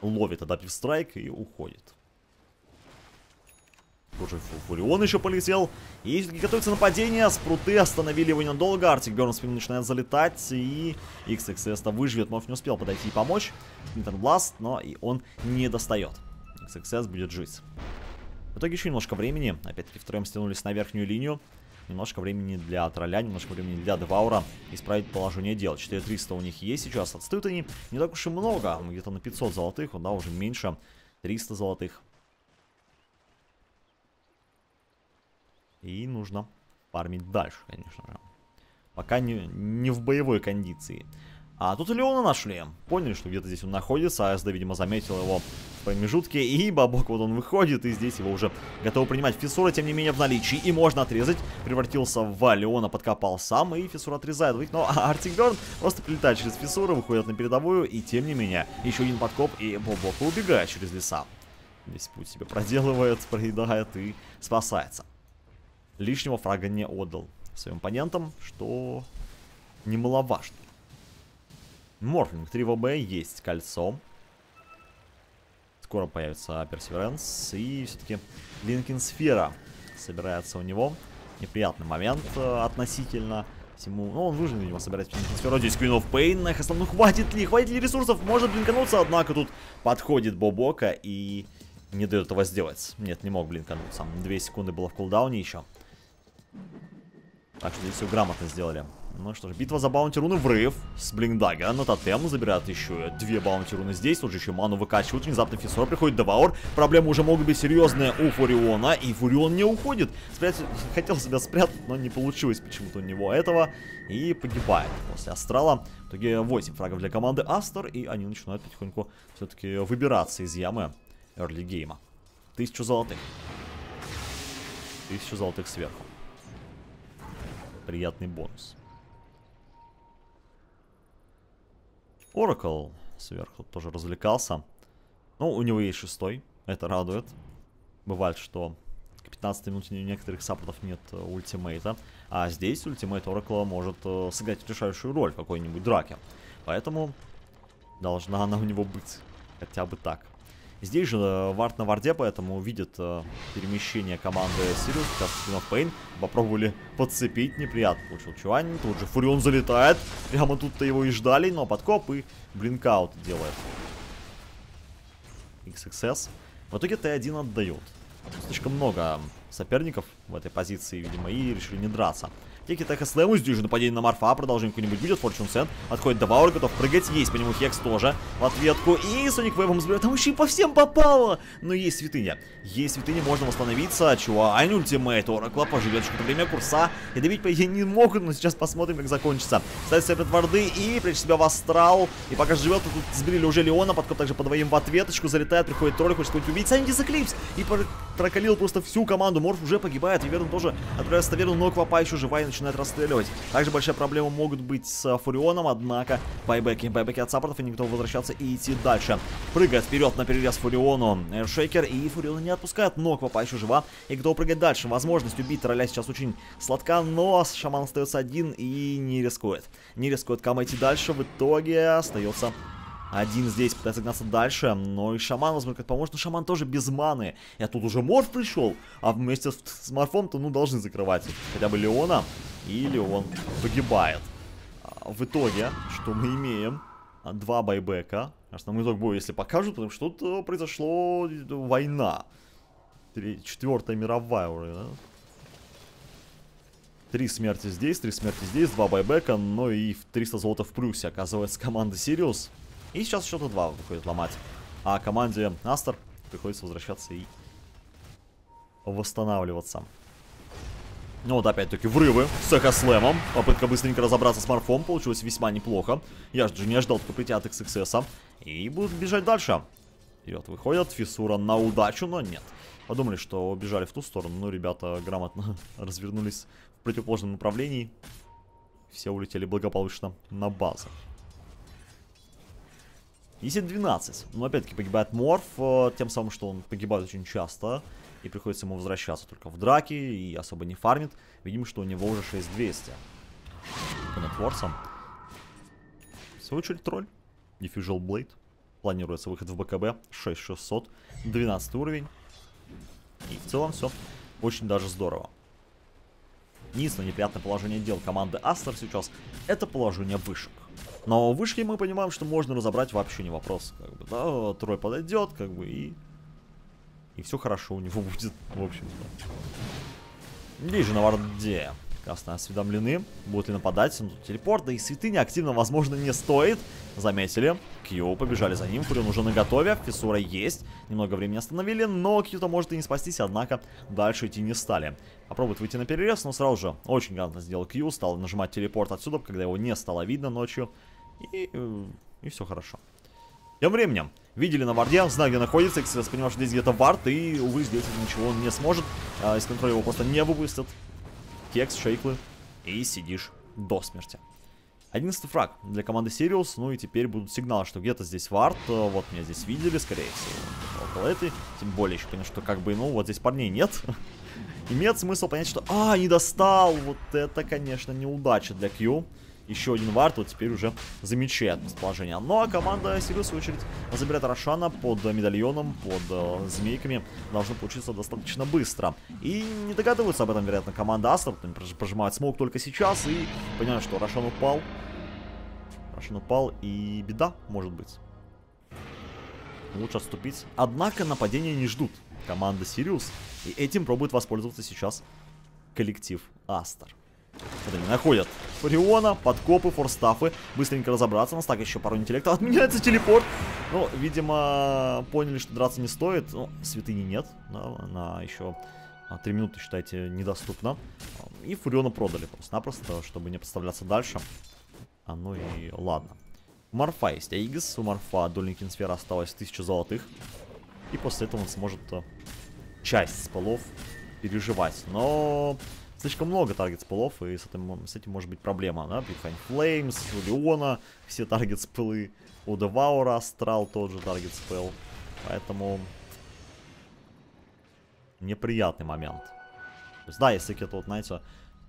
ловит Adaptive Strike и уходит. Тоже Фурион еще полетел. И готовится нападение. Спруты остановили его ненадолго. Артик Берн спину начинает залетать. И XXS-то выживет. Морф не успел подойти и помочь. Интербласт, но и он не достает. XXS будет жить. В итоге еще немножко времени. Опять-таки втроем стянулись на верхнюю линию. Немножко времени для тролля, немножко времени для Деваура исправить положение дел. 4300 у них есть сейчас, отстают они не так уж и много, где-то на 500 золотых, да, уже меньше, 300 золотых. И нужно фармить дальше, конечно же. Пока не, не в боевой кондиции. А тут Леона нашли. Поняли, что где-то здесь он находится. АСД, видимо, заметил его в промежутке. И Бабок вот он выходит, и здесь его уже готовы принимать. Фиссура, тем не менее, в наличии. И можно отрезать. Превратился в Леона, подкопал сам. И Фиссура отрезает. Но Артик Берн просто прилетает через Фиссуру, выходит на передовую. И тем не менее, еще один подкоп. И Бабок убегает через леса. Весь путь себе проделывает, проедает и спасается. Лишнего фрага не отдал своим оппонентам, что немаловажно. Морфлинг 3 ВБ, есть кольцо. Скоро появится Perseverance. И все-таки Linken Сфера собирается у него. Неприятный момент э, относительно всему. Ну, он вынужден, видимо, собирать Linken Сферу. Здесь Queen of Pain. Эх, ну хватит ли? Хватит ли ресурсов? Может блинкануться, однако тут подходит Бобока и не дает этого сделать. Нет, не мог блинкануться. Две секунды было в кулдауне еще. Так что здесь все грамотно сделали. Ну что ж, битва за bounty руны, врыв с Blink Dagger а на тотем забирают еще две bounty руны здесь. Тут же еще ману выкачивают, внезапно Fissure приходит Деваур. Проблемы уже могут быть серьезные у Фуриона, и Фурион не уходит. Спрятать, <laughs> хотел себя спрятать, но не получилось почему-то у него этого. И погибает после Астрала. В итоге 8 фрагов для команды Астер, и они начинают потихоньку все-таки выбираться из ямы эрли гейма. Тысячу золотых. Тысячу золотых сверху. Приятный бонус. Оракл сверху тоже развлекался. Ну, у него есть шестой. Это радует. Бывает, что к 15 минуте у некоторых саппортов нет э, ультимейта. А здесь ультимейт Оракла может э, сыграть решающую роль в какой-нибудь драке. Поэтому должна она у него быть. Хотя бы так. Здесь же э, вард на варде, поэтому видит э, перемещение команды Сириус. Сейчас Queen of Pain попробовали подцепить. Неприятно получил Чуань. Тут же Фурион залетает. Прямо тут-то его и ждали, но подкоп и блинкаут делает. XXS. В итоге Т1 отдает. Слишком много соперников в этой позиции, видимо, и решили не драться. Тики Теха Слэму, же нападение на Марфа, продолжение какое-нибудь будет, Форчун Сент, отходит Деваур, готов прыгать, есть по нему Хекс тоже в ответку, и Соник Вейвом заберет, там еще по всем попало, но есть святыня, есть святыня, можно восстановиться, Чуань, ультимейт, Оракла поживет какое-то время курса, и добить, по идее, не могут, но сейчас посмотрим, как закончится. Ставит себя варды и прячет себя в астрал, и пока живет, тут сбрили уже Леона, подкоп также по двоим в ответочку, залетает, приходит тролль, хочет какой-нибудь убить, Санди Заклипс, и прокалил просто всю команду, Морф уже погибает, Виверн тоже отправляется Таверну, но Квапа еще живая, начинает расстреливать. Также большая проблема могут быть с Фурионом, однако байбеки, байбеки от саппортов и готов возвращаться и идти дальше. Прыгает вперед на перерез Фуриону Шейкер и Фуриона не отпускает, но Квапа еще жива и готов прыгать дальше. Возможность убить тролля сейчас очень сладка, но шаман остается один и не рискует. Не рискует Кама идти дальше, в итоге остается один здесь пытается гнаться дальше, но и шаман, возможно, поможет, но шаман тоже без маны. Я тут уже морф пришел, а вместе с, морфом-то, ну, должны закрывать хотя бы Леона, или он погибает. А, в итоге, что мы имеем? Два байбека. Нам итог боя, если покажут, потому что тут э, произошло э, война. Четвертая мировая уже, да? Три смерти здесь, три смерти здесь, два байбека, но и 300 золота в плюсе, оказывается, команда Сириус. И сейчас что-то два выходит ломать. А команде Астер приходится возвращаться и восстанавливаться. Ну вот опять-таки врывы с эхослэмом. Попытка быстренько разобраться с морфом получилось весьма неплохо. Я же не ожидал такого прийти от XXS. И будут бежать дальше. Вперед выходят, фиссура на удачу, но нет. Подумали, что убежали в ту сторону, но ребята грамотно <laughs> развернулись в противоположном направлении. Все улетели благополучно на базу. 10-12. Но опять-таки погибает Морф, э, тем самым, что он погибает очень часто. И приходится ему возвращаться только в драке и особо не фармит. Видим, что у него уже 6200. Конотворцем. В свою очередь тролль. Diffusal Blade. Планируется выход в БКБ. 6600. 12 уровень. И в целом все очень даже здорово. Единственное неприятное положение дел команды Астер сейчас это положение вышек. Но вышки мы понимаем, что можно разобрать вообще не вопрос. Как бы, да, Трой подойдет, как бы, и... И все хорошо у него <laughs> будет, в общем-то. Здесь же на варде прекрасно осведомлены. Будут ли нападать, ну, тут телепорт, да и святыня активно, возможно, не стоит. Заметили. Кью побежали за ним, Фурин уже на готове, Фиссура есть. Немного времени остановили, но Кью-то может и не спастись, однако дальше идти не стали. Попробует выйти на перерез, но сразу же очень грамотно сделал Кью, стал нажимать телепорт отсюда, когда его не стало видно ночью. И, э, и все хорошо. Тем временем, видели на варде, знаю, где находится, Эксвес понимал, что здесь где-то вард, и, увы, здесь ничего он не сможет. А, из контроля его просто не выпустят. Кекс, шейклы, и сидишь до смерти. 11 фраг для команды Сириус, ну и теперь будут сигналы, что где-то здесь вард, вот меня здесь видели, скорее всего, около этой, тем более еще понятно, что как бы, ну, вот здесь парней нет, <laughs> имеет смысл понять, что, а, не достал, вот это, конечно, неудача для Q, еще один вард, вот теперь уже замечает расположение. Ну а команда Сириус, в очередь, забирает Рошана под медальоном, под э, змейками. Должно получиться достаточно быстро. И не догадываются об этом, вероятно, команда Астра. Они прожимают смог только сейчас и понимают, что Рошан упал. Рошан упал и беда, может быть. Лучше отступить. Однако нападения не ждут команда Сириус. И этим пробует воспользоваться сейчас коллектив Астер. Вот они находят Фариона, подкопы, форстафы. Быстренько разобраться. У нас так еще пару интеллекта. <laughs> Отменяется телепорт. Ну, видимо, поняли, что драться не стоит. Ну, святыни нет. Да, она еще а, три минуты, считайте, недоступна. И Фуриона продали просто-напросто, чтобы не подставляться дальше. А ну и ладно. Морфа есть Aegis. У Морфа до Linken сфера осталось 1000 золотых. И после этого он сможет а, часть spell ов переживать. Но слишком много target spell ов, и с этим, с этим может быть проблема, да, Purifying Flames, Леона все target spell ы, у Деваура Астрал тот же target spell, поэтому неприятный момент. Да, если какие-то, вот, знаете,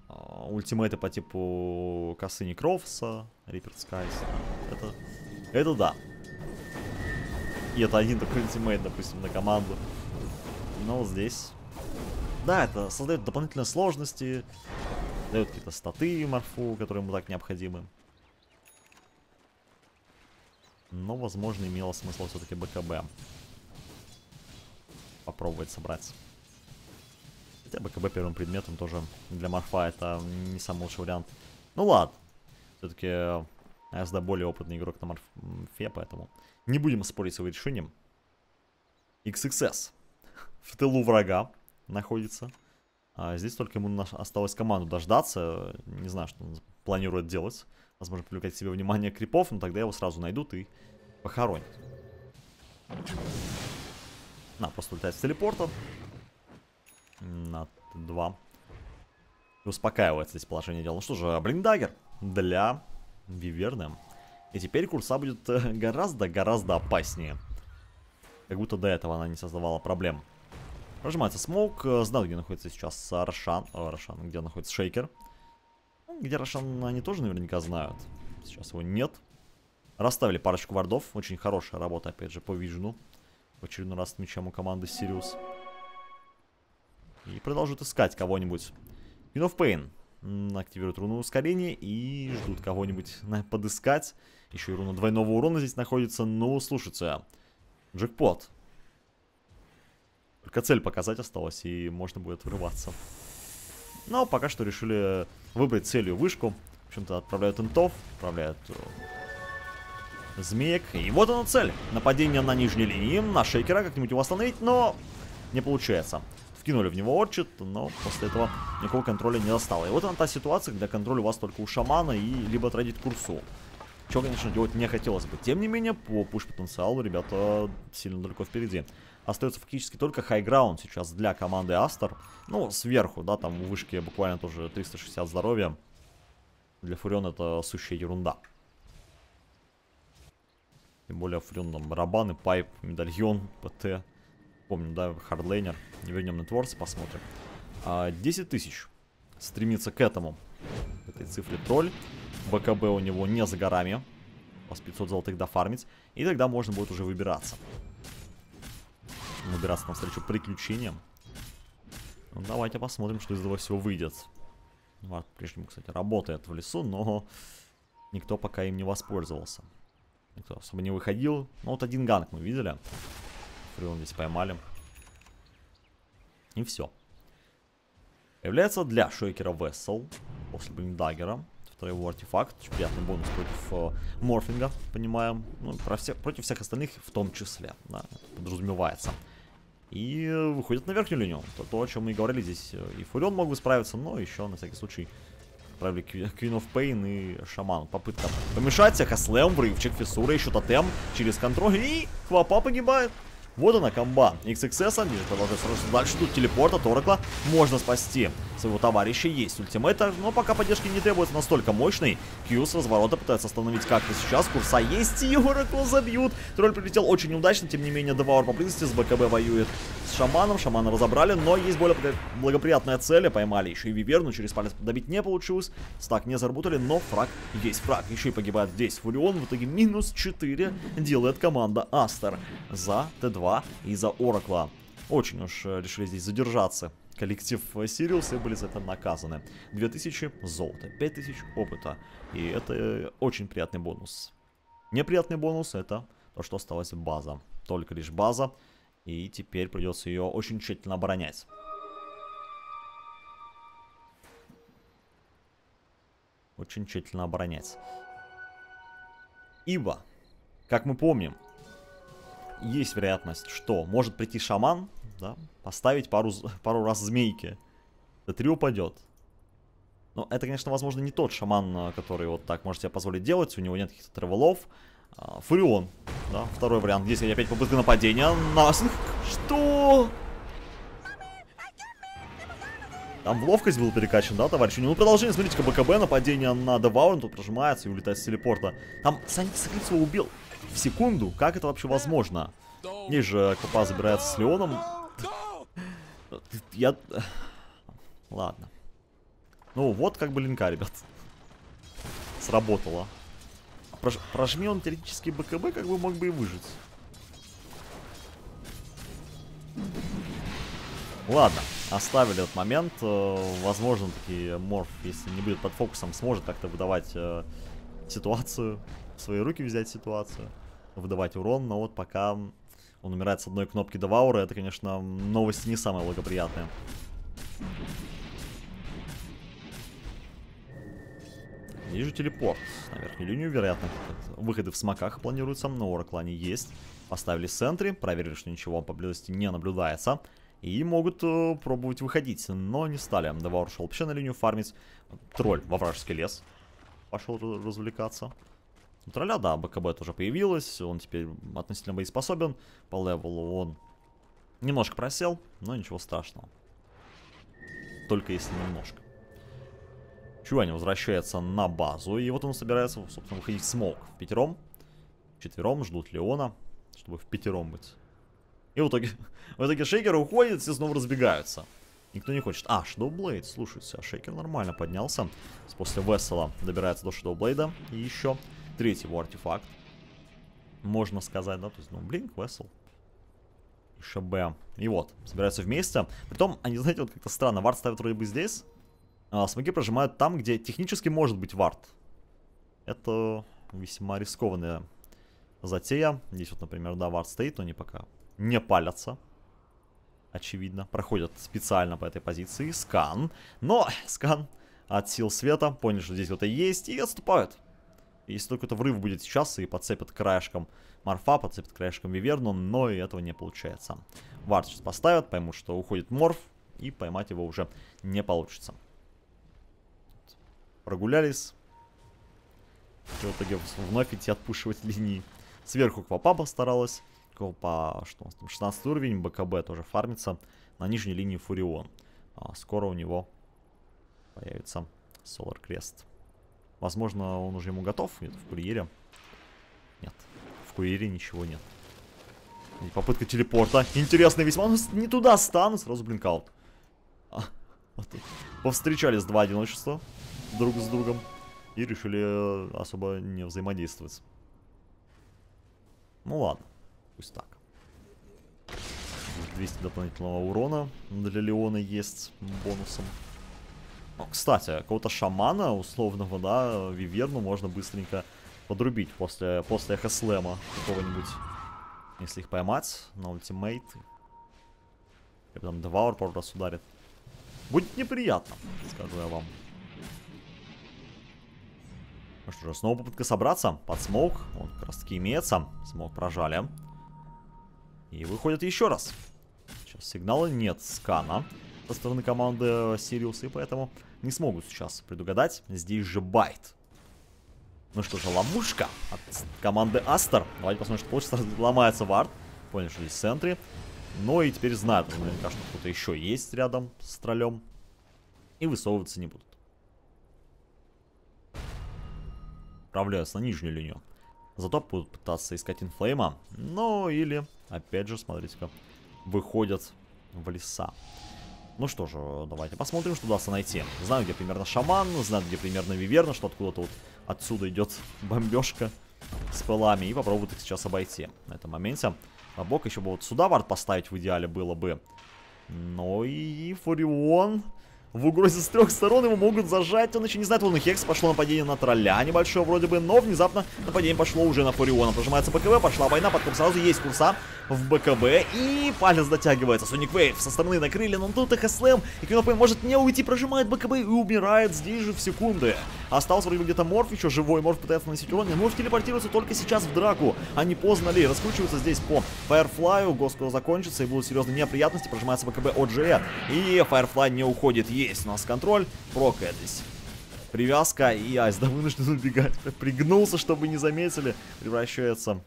а, ультимейты по типу косы Некровса, Риперт Скайс, это, это да. И это один такой ультимейт, допустим, на команду. Но здесь да, это создает дополнительные сложности, дает какие-то статы морфу, которые ему так необходимы. Но, возможно, имело смысл все-таки БКБ попробовать собрать. Хотя БКБ первым предметом тоже для морфа это не самый лучший вариант. Ну ладно. Все-таки АСД более опытный игрок на морфе, поэтому не будем спорить с его решением. XXS. <laughs> В тылу врага находится. А здесь только ему осталось команду дождаться. Не знаю, что он планирует делать. Возможно, привлекать к себе внимание крипов, но тогда его сразу найдут и похоронят. На, просто улетает с телепорта. На Т2. И успокаивается здесь положение дела. Ну что же, Blink Dagger для Виверны. И теперь курса будет гораздо-гораздо опаснее. Как будто до этого она не создавала проблем. Прожимается smoke. Э, знаю, где находится сейчас Рошан. О, Рошан, где находится Шейкер. Ну, где Рошан, они тоже наверняка знают. Сейчас его нет. Расставили парочку вардов. Очень хорошая работа, опять же, по вижну. В очередной раз мечом у команды Сириус. И продолжат искать кого-нибудь. Queen of Pain активирует руну ускорения и ждут кого-нибудь подыскать. Еще и руна двойного урона здесь находится. Ну, слушайте, джекпот. Только цель показать осталось, и можно будет врываться. Но пока что решили выбрать целью вышку. В общем-то, отправляют интов, отправляют э, змеек. И вот она цель. Нападение на нижней линии, на шейкера как-нибудь его остановить, но не получается. Вкинули в него орчит, но после этого никакого контроля не достало. И вот она та ситуация, где контроль у вас только у шамана и либо тратить курсу. Чего, конечно, делать не хотелось бы. Тем не менее, по пуш-потенциалу ребята сильно далеко впереди. Остается фактически только high ground сейчас для команды Астер. Ну, сверху, да, там у вышки буквально тоже 360 здоровья. Для Фуриона это сущая ерунда. Тем более Фурион там барабаны, pipe, медальон, ПТ. Помню, да, hardlaner. Ну вернемся на networth, посмотрим. А, 10 тысяч. Стремится к этому. К этой цифре тролль. БКБ у него не за горами. По 500 золотых дофармить. И тогда можно будет уже выбираться набираться навстречу приключениям. Ну, давайте посмотрим, что из этого всего выйдет. Вард по-прежнему, кстати, работает в лесу, но никто пока им не воспользовался. Никто особо не выходил. Ну, вот один ганг мы видели. Фрилон здесь поймали. И все. Появляется для Шейкера Вессел после Блиндаггера. Второй его артефакт. Очень приятный бонус против э, Морфинга, понимаем. Ну, про все, против всех остальных в том числе. Да, подразумевается. И выходит на верхнюю линию. То, то, о чем мы и говорили здесь. Э, и Фурион мог бы справиться, но еще на всякий случай Отправили Queen of Pain и Шаман. Попытка помешать. Хаслем, врывчик, фиссура, еще тотем через контроль. И Квапа погибает. Вот она комба. XXS, ниже продолжает сражаться дальше. Тут телепорта, Торакла можно спасти. Своего товарища есть ультимейта, но пока поддержки не требуется настолько мощной. Кью с разворота пытается остановить как-то сейчас. Курса есть, и Оракла забьют. Тролль прилетел очень неудачно, тем не менее Деваур поблизости с БКБ воюет с Шаманом. Шамана разобрали, но есть более благоприятная цель. Поймали еще и Виверну, через палец добить не получилось. Стак не заработали, но фраг есть фраг. Еще и погибает здесь Фурион. В итоге минус 4 делает команда Астер за Т2 2 из-за Оракла. Очень уж э, решили здесь задержаться. Коллектив Сириус и были за это наказаны. 2000 золота, 5000 опыта. И это э, очень приятный бонус. Неприятный бонус это то, что осталась база. Только лишь база. И теперь придется ее очень тщательно оборонять. Очень тщательно оборонять. Ибо, как мы помним, есть вероятность, что может прийти шаман, да, поставить пару, пару раз змейки. Т3 упадет. Но это, конечно, возможно, не тот шаман, э, который вот так может себе позволить делать. У него нет каких-то тревелов. А, Фурион, да, второй вариант. Здесь опять попытка нападения. Нас... Что? Там в ловкость был перекачан, да, товарищи? Ну, продолжение, смотрите, КБКБ, нападение на Деваурн, тут прожимается и улетает с телепорта. Там Саня Саклицу убил в секунду. Как это вообще возможно? Здесь же Купа забирается с Леоном. Я... Ладно. Ну, вот как бы линка, ребят. Сработало. Прож... Прожми он теоретически БКБ, как бы мог бы и выжить. Ладно, оставили этот момент. Э, возможно, таки Морф, если не будет под фокусом, сможет как-то выдавать э, ситуацию, в свои руки взять ситуацию выдавать урон, но вот пока он умирает с одной кнопки Деваура, это, конечно, новости не самые благоприятные. Вижу телепорт на верхнюю линию, вероятно, выходы в смоках планируются, но Оракла они есть. Поставили центре, проверили, что ничего поблизости не наблюдается. И могут э, пробовать выходить, но не стали. Деваур шел вообще на линию фармить. Тролль во вражеский лес пошел развлекаться. У тролля, да, БКБ тоже появилась, он теперь относительно боеспособен. По левелу он немножко просел, но ничего страшного. Только если немножко. Чуань возвращается на базу, и вот он собирается, собственно, выходить в смог. В пятером, четвером ждут Леона, чтобы в пятером быть. И в итоге, <laughs> в итоге Шейкер уходит, все снова разбегаются. Никто не хочет. А, Shadowblade, слушайте, а Шейкер нормально поднялся. После Весела добирается до Shadowblade. И еще третий его артефакт. Можно сказать, да, то есть, ну, блин, Весел. И ШБ. И вот, собираются вместе. Притом, они, <laughs> знаете, вот как-то странно, вард ставят вроде бы здесь. А смоги прожимают там, где технически может быть вард. Это весьма рискованная затея. Здесь вот, например, да, вард стоит, но они пока не палятся. Очевидно. Проходят специально по этой позиции. Скан. Но <laughs> скан от сил света. Поняли, что здесь вот и есть. И отступают. Если только это врыв будет сейчас и подцепят краешком Морфа, подцепят краешком Виверну, но и этого не получается. Вард сейчас поставят, поймут, что уходит Морф, и поймать его уже не получится. Прогулялись. В итоге вновь идти отпушивать линии. Сверху Квапа постаралась. Квапа, что у нас там, 16 уровень, БКБ тоже фармится. На нижней линии Фурион. А, скоро у него появится Solar Крест. Возможно, он уже ему готов. Нет, в курьере. Нет. В курьере ничего нет. И попытка телепорта. Интересно весьма. Он не туда стану. Сразу блинкаут. А, вот Повстречались два одиночества друг с другом. И решили э, особо не взаимодействовать. Ну ладно. Пусть так. 200 дополнительного урона для Леона есть бонусом. Ну, кстати, какого-то шамана условного, да, Виверну можно быстренько подрубить после, после эхослэма какого-нибудь. Если их поймать на ультимейт. Или там Деваур пару раз ударит. Будет неприятно, скажу я вам. Ну что же, снова попытка собраться под smoke. Он как раз таки имеется. Smoke прожали. И выходит еще раз. Сейчас сигнала нет скана. со стороны команды Сириус, и поэтому не смогут сейчас предугадать. Здесь же bait. Ну что же, ловушка от команды Астер. Давайте посмотрим, что получится. <laughs> Ломается вард. Понял, что здесь в центре. Ну и теперь знают, наверняка, что кто-то еще есть рядом с троллем. И высовываться не будут. Отправляются на нижнюю линию. Зато будут пытаться искать инфлейма. Ну или, опять же, смотрите-ка, выходят в леса. Ну что же, давайте посмотрим, что удастся найти. Знаю, где примерно шаман, знаю, где примерно виверна, что откуда-то вот отсюда идет <laughs> бомбежка с пылами. И попробуют их сейчас обойти на этом моменте. А бок еще бы вот сюда вард поставить в идеале было бы. Но и Фурион в угрозе с трех сторон его могут зажать. Он еще не знает, вон Хекс пошло нападение на тролля небольшое вроде бы, но внезапно нападение пошло уже на Фуриона. Прожимается БКБ, пошла война, потом сразу есть курса в БКБ и палец дотягивается. Соник Вейв со стороны накрыли, но тут их СЛМ, и Квинопэй может не уйти, прожимает БКБ и умирает здесь же в секунды. Остался вроде бы где-то Морф, еще живой, Морф пытается наносить урон, Морф телепортируется только сейчас в драку, не поздно ли. Раскручивается здесь по Firefly, гос скоро закончится, и будут серьезные неприятности, прожимается БКБ GE, и Firefly не уходит, есть у нас контроль, прокает привязка, и Айс да вынужден убегать. <laughs> Пригнулся, чтобы не заметили. Превращается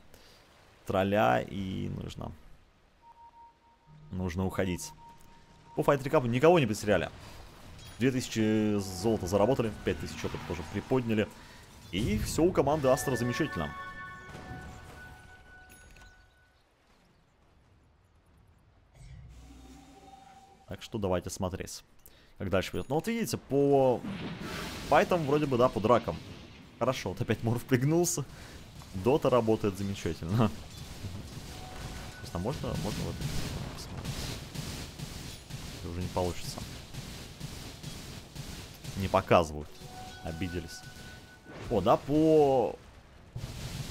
тролля, и нужно... Нужно уходить. По файт-рекапу никого не потеряли. 2000 золота заработали, 5000 опыта тоже приподняли. И все у команды Астра замечательно. Так что давайте смотреть как дальше пойдет. Ну вот видите, по файтам вроде бы, да, по дракам. Хорошо, вот опять Морф пригнулся. Дота работает замечательно. А можно, можно вот уже не получится. Не показывают. Обиделись. О, да, по...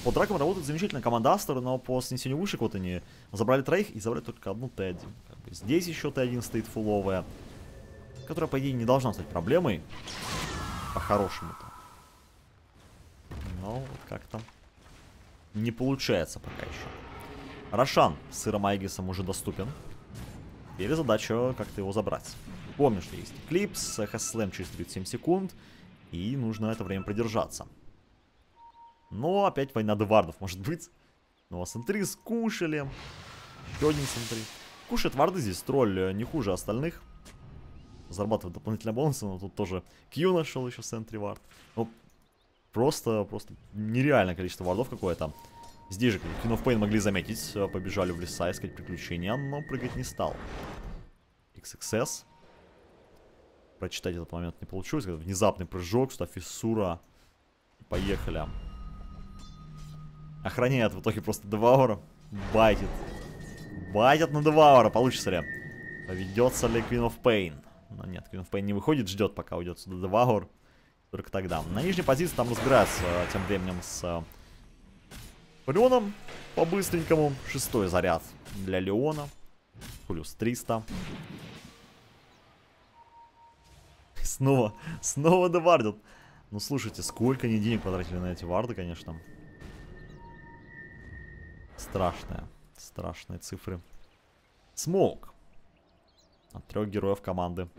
По дракам работает замечательно команда Астер, но по снесению вышек вот они забрали троих и забрали только одну Т1. Здесь еще Т1 стоит фуловая которая, по идее, не должна стать проблемой. По-хорошему-то. Но вот как-то не получается пока еще. Рошан с сыром Айгисом уже доступен. Теперь задача как-то его забрать. Помню, что есть Эклипс, Хэслэм через 37 секунд. И нужно это время продержаться. Но опять война девардов может быть. Ну а сентри скушали. Еще один сентри. Кушает варды здесь тролль э, не хуже остальных зарабатывать дополнительные бонусы, но тут тоже Q нашел еще в центре вард. Ну, просто, просто нереальное количество вардов какое-то. Здесь же King of Pain могли заметить, э, побежали в леса искать приключения, но прыгать не стал. XXS. Прочитать этот момент не получилось, внезапный прыжок, что фиссура. Поехали. Охраняет в итоге просто Деваура. Байтит. Байтит на Деваура, получится ли? Поведется ли Queen of Pain? Но нет, Queen of Pain не выходит, ждет, пока уйдет сюда Деваур. Только тогда. На нижней позиции там разбираются э, тем временем с э, Леоном по-быстренькому. Шестой заряд для Леона. Плюс 300. Снова, снова девардят. Ну, слушайте, сколько они денег потратили на эти варды, конечно. Страшные, страшные цифры. Smoke. От трех героев команды.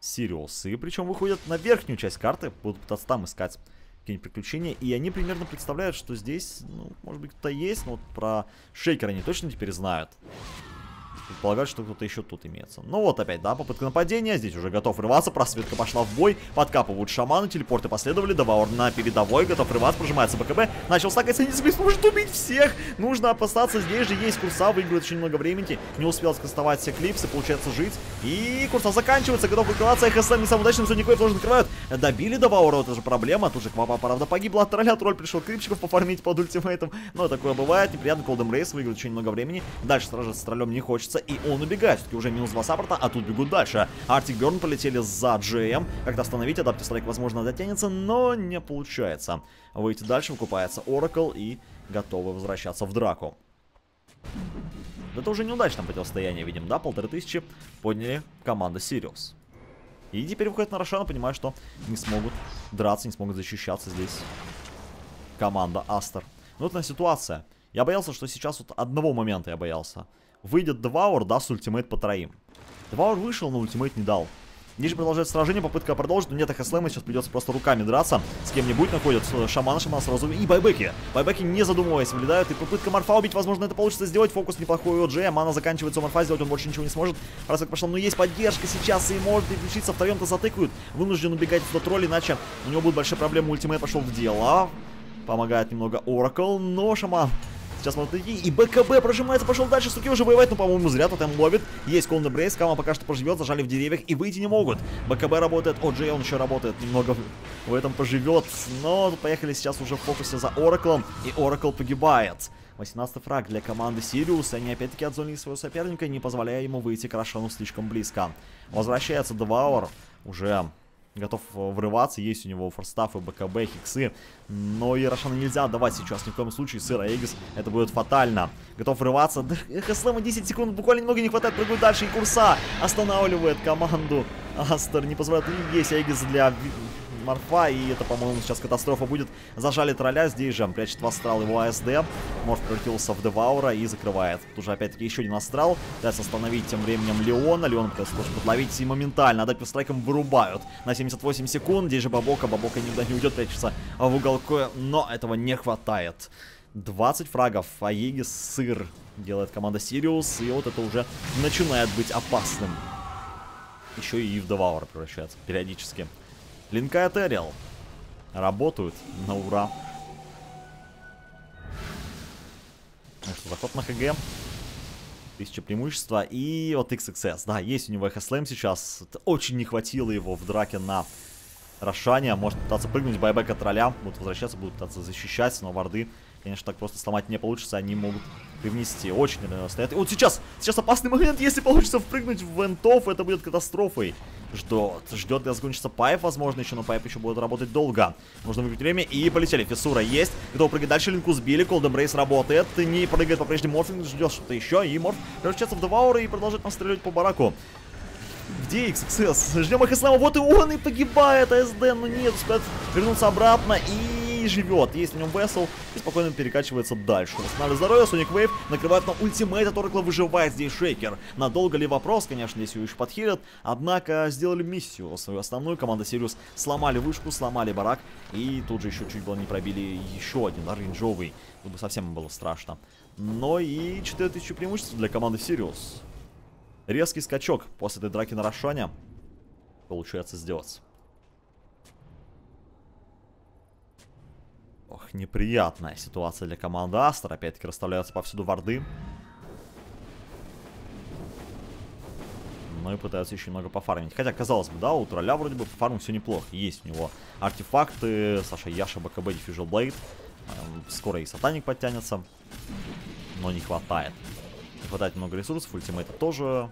Сириусы. Причем выходят на верхнюю часть карты. Будут пытаться там искать какие-нибудь приключения. И они примерно представляют, что здесь, ну, может быть, кто-то есть. Но вот про Шейкера они точно теперь знают. Предполагают, что кто-то еще тут имеется. Ну вот опять, да, попытка нападения. Здесь уже готов врываться. Просветка пошла в бой. Подкапывают шаманы. Телепорты последовали. Деваур на передовой. Готов рываться. Прожимается БКБ. Начал стакаться. Не может убить всех. Нужно опасаться. Здесь же есть курса. Выигрывает очень много времени. Не успел скастовать все клипсы. Получается жить. И курса заканчивается. Готов выкрываться. ХСМ не самым удачным. Соникой тоже накрывают. Добили Деваура. Это же проблема. Тут же Квапа, правда, погибла от тролля. Тролль пришел крипчиков пофармить под ультимейтом. Но такое бывает. Неприятно. Колдем Рейс выиграет очень много времени. Дальше сражаться с троллем не хочется и он убегает. Все-таки уже минус 2 саппорта, а тут бегут дальше. Артик Берн полетели за GM. Как-то остановить, Адаптив Страйк, возможно, дотянется, но не получается. Выйти дальше, выкупается Oracle и готовы возвращаться в драку. Это уже неудачное противостояние, видим, да? Полторы тысячи подняли команда Сириус. И теперь выходит на Рошана, понимая, что не смогут драться, не смогут защищаться здесь команда Астер. Ну, это ситуация. Я боялся, что сейчас вот одного момента я боялся Выйдет Деваур, даст ultimate по троим. Деваур вышел, но ultimate не дал. Ниже продолжает сражение, попытка продолжить, но нет ХСЛМа, сейчас придется просто руками драться. С кем-нибудь находится шаман, шаман сразу и байбеки. Байбеки не задумываясь влетают, и попытка Марфа убить, возможно, это получится сделать. Фокус неплохой у Джея, мана заканчивается у Марфа, сделать он больше ничего не сможет. Раз как пошел, но есть поддержка сейчас, и может переключиться, втроем-то затыкают. Вынужден убегать в тролль, иначе у него будут большие проблемы, ультимейт пошел в дело. Помогает немного Оракл, но шаман Сейчас может идти. И БКБ прожимается, пошел дальше. Суки уже воевать, но, по-моему, зря тут там ловит. Есть Cold Embrace, Кама пока что поживет, зажали в деревьях и выйти не могут. БКБ работает, Оджей он еще работает, немного в этом поживет. Но поехали сейчас уже в фокусе за Ораклом, и Оракл погибает. 18 фраг для команды Сириус. Они опять-таки отзонили своего соперника, не позволяя ему выйти к Рошану слишком близко. Возвращается Деваур. Уже готов э, врываться, есть у него Force Staff ы, БКБ, хиксы, но и Рошана нельзя отдавать сейчас ни в коем случае, Сыр, Aegis, это будет фатально. Готов врываться, ХСЛМа 10 секунд, буквально немного не хватает, прыгает дальше, и Курса останавливает команду. Астер не позволяет, и есть Эгис для Марфа, и это, по-моему, сейчас катастрофа будет. Зажали тролля, здесь же прячет в астрал его АСД. Морф превратился в Деваура и закрывает. Тут же, опять-таки, еще один астрал. Пытается остановить тем временем Леона. Леон пытается тоже подловить и моментально. Адапер страйком вырубают на 78 секунд. Здесь же Бабока. Бабока никуда не уйдет, прячется в уголку, но этого не хватает. 20 фрагов. Аегис сыр делает команда Сириус. И вот это уже начинает быть опасным. Еще и в Деваура превращается периодически. Линка и Терриал работают на ура. Ну что, заход на ХГ. Тысяча преимущества. И вот XXS. Да, есть у него эхослэм сейчас. Очень не хватило его в драке на Рошане. Может пытаться прыгнуть, buyback от тролля. Будут возвращаться, будут пытаться защищать, но варды, конечно, так просто сломать не получится. Они могут привнести. Очень наверное, стоят. И вот сейчас, сейчас опасный момент. Если получится впрыгнуть в вентов, это будет катастрофой ждет. Ждет разгонщица Pipe, возможно, еще, но Pipe еще будет работать долго. Нужно выиграть время и полетели. Фиссура есть. Готов прыгать дальше. Линку сбили. Cold Embrace работает. Не прыгает по-прежнему Морфинг. Ждет что-то еще. И Морф превращается в Деваура и продолжает настреливать по бараку. Где XXS? Ждем Echo Slam а. Вот и он и погибает. АСД, но нет, успеет вернуться обратно. И и живет. Есть на нем Vessel и спокойно перекачивается дальше. Восстанавливает здоровье, Sonic Wave накрывает на ultimate, от Оракла выживает здесь Шейкер. Надолго ли вопрос, конечно, здесь его еще подхилят. Однако сделали миссию свою основную. Команда Сириус сломали вышку, сломали барак. И тут же еще чуть было не пробили еще один оранжевый. Тут бы совсем было страшно. Но и 4000 преимуществ для команды Сириус. Резкий скачок после этой драки на Рошане получается сделать. Ох, неприятная ситуация для команды Астер. Опять-таки расставляются повсюду варды. Ну и пытаются еще немного пофармить. Хотя, казалось бы, да, у тролля вроде бы по фарму все неплохо. Есть у него артефакты, Саша Яша, БКБ, Diffusion Blade. Эм, скоро и Сатаник подтянется. Но не хватает. Не хватает много ресурсов, ультимейта тоже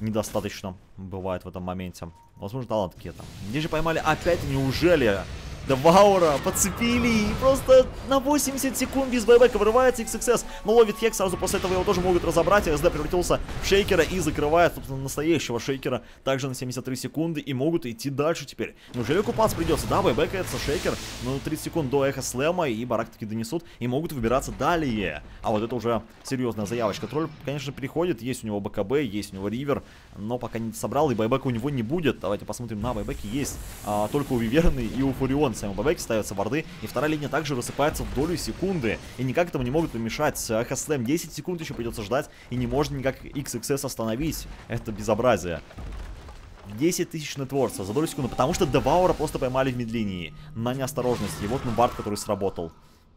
недостаточно бывает в этом моменте. Возможно, талант какие-то. Здесь же поймали опять, неужели? Деваура подцепили и просто на 80 секунд без байбека вырывается XXS, но ловит Хек, сразу после этого его тоже могут разобрать, СД превратился в шейкера и закрывает, собственно, настоящего шейкера также на 73 секунды и могут идти дальше теперь. Неужели купаться придется? Да, байбекается шейкер, но 30 секунд до эхо слэма и барак таки донесут и могут выбираться далее. А вот это уже серьезная заявочка. Тролль, конечно, приходит, есть у него БКБ, есть у него Ривер, но пока не собрал и байбека у него не будет. Давайте посмотрим на байбеке есть а, только у Виверны и у Фурион своем бэбеке ставятся варды, и вторая линия также рассыпается в долю секунды, и никак этому не могут помешать. Хаслэм 10 секунд еще придется ждать, и не можно никак XXS остановить. Это безобразие. 10 тысяч нетворца за долю секунды, потому что Деваура просто поймали в медлинии на неосторожность. И вот Нубард, который сработал.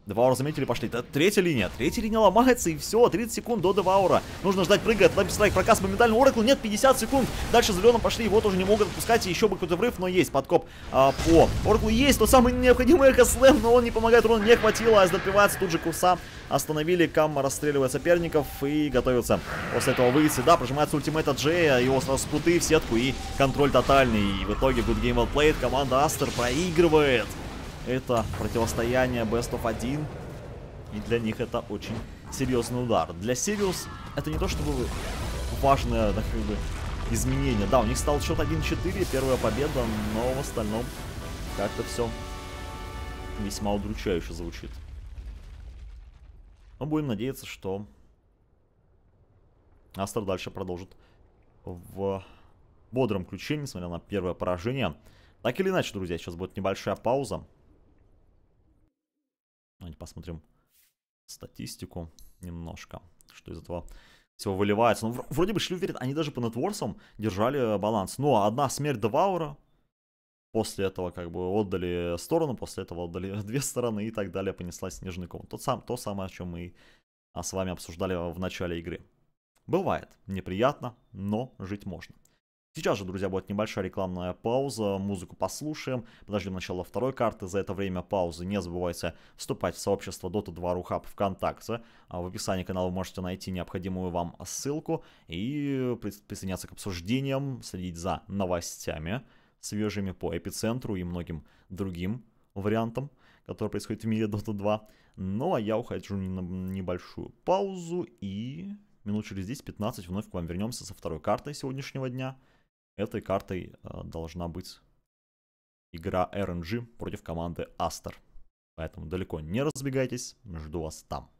Деваура заметили, пошли. Это третья линия. Третья линия ломается, и все. 30 секунд до Деваура. Нужно ждать, прыгает. Лапи страйк, проказ моментально. Оракл нет, 50 секунд. Дальше зеленым пошли, его тоже не могут отпускать. И еще бы какой-то врыв, но есть подкоп а, по Ораклу. Есть тот самый необходимый эхо слэм, но он не помогает. Урон не хватило. А допивается тут же курса. Остановили, Камма расстреливает соперников и готовится после этого выйти. Да, прожимается ультимейт от Джея, его сразу спуты в сетку и контроль тотальный. И в итоге good game well played. Команда Астер проигрывает. Это противостояние Best of 1. И для них это очень серьезный удар. Для Сириус это не то чтобы важное да, как бы, изменение. Да, у них стал счет 1-4, первая победа, но в остальном как-то все весьма удручающе звучит. Но будем надеяться, что Астер дальше продолжит в бодром ключе, несмотря на первое поражение. Так или иначе, друзья, сейчас будет небольшая пауза. Давайте посмотрим статистику немножко, что из этого всего выливается. Ну, вроде бы шли вперед, они даже по нетворсам держали баланс. Но одна смерть Деваура, после этого как бы отдали сторону, после этого отдали <laughs> две стороны и так далее, понеслась снежный ком. Тот сам, то самое, о чем мы а, с вами обсуждали в начале игры. Бывает неприятно, но жить можно. Сейчас же, друзья, будет небольшая рекламная пауза, музыку послушаем, подождем начала второй карты. За это время паузы не забывайте вступать в сообщество Dota 2 Рухаб ВКонтакте. А в описании канала вы можете найти необходимую вам ссылку и присоединяться к обсуждениям, следить за новостями свежими по эпицентру и многим другим вариантам, которые происходят в мире Dota 2. Ну а я ухожу на небольшую паузу и минут через 10-15 вновь к вам вернемся со второй картой сегодняшнего дня. Этой картой э, должна быть игра RNG против команды Aster. Поэтому далеко не разбегайтесь, жду вас там.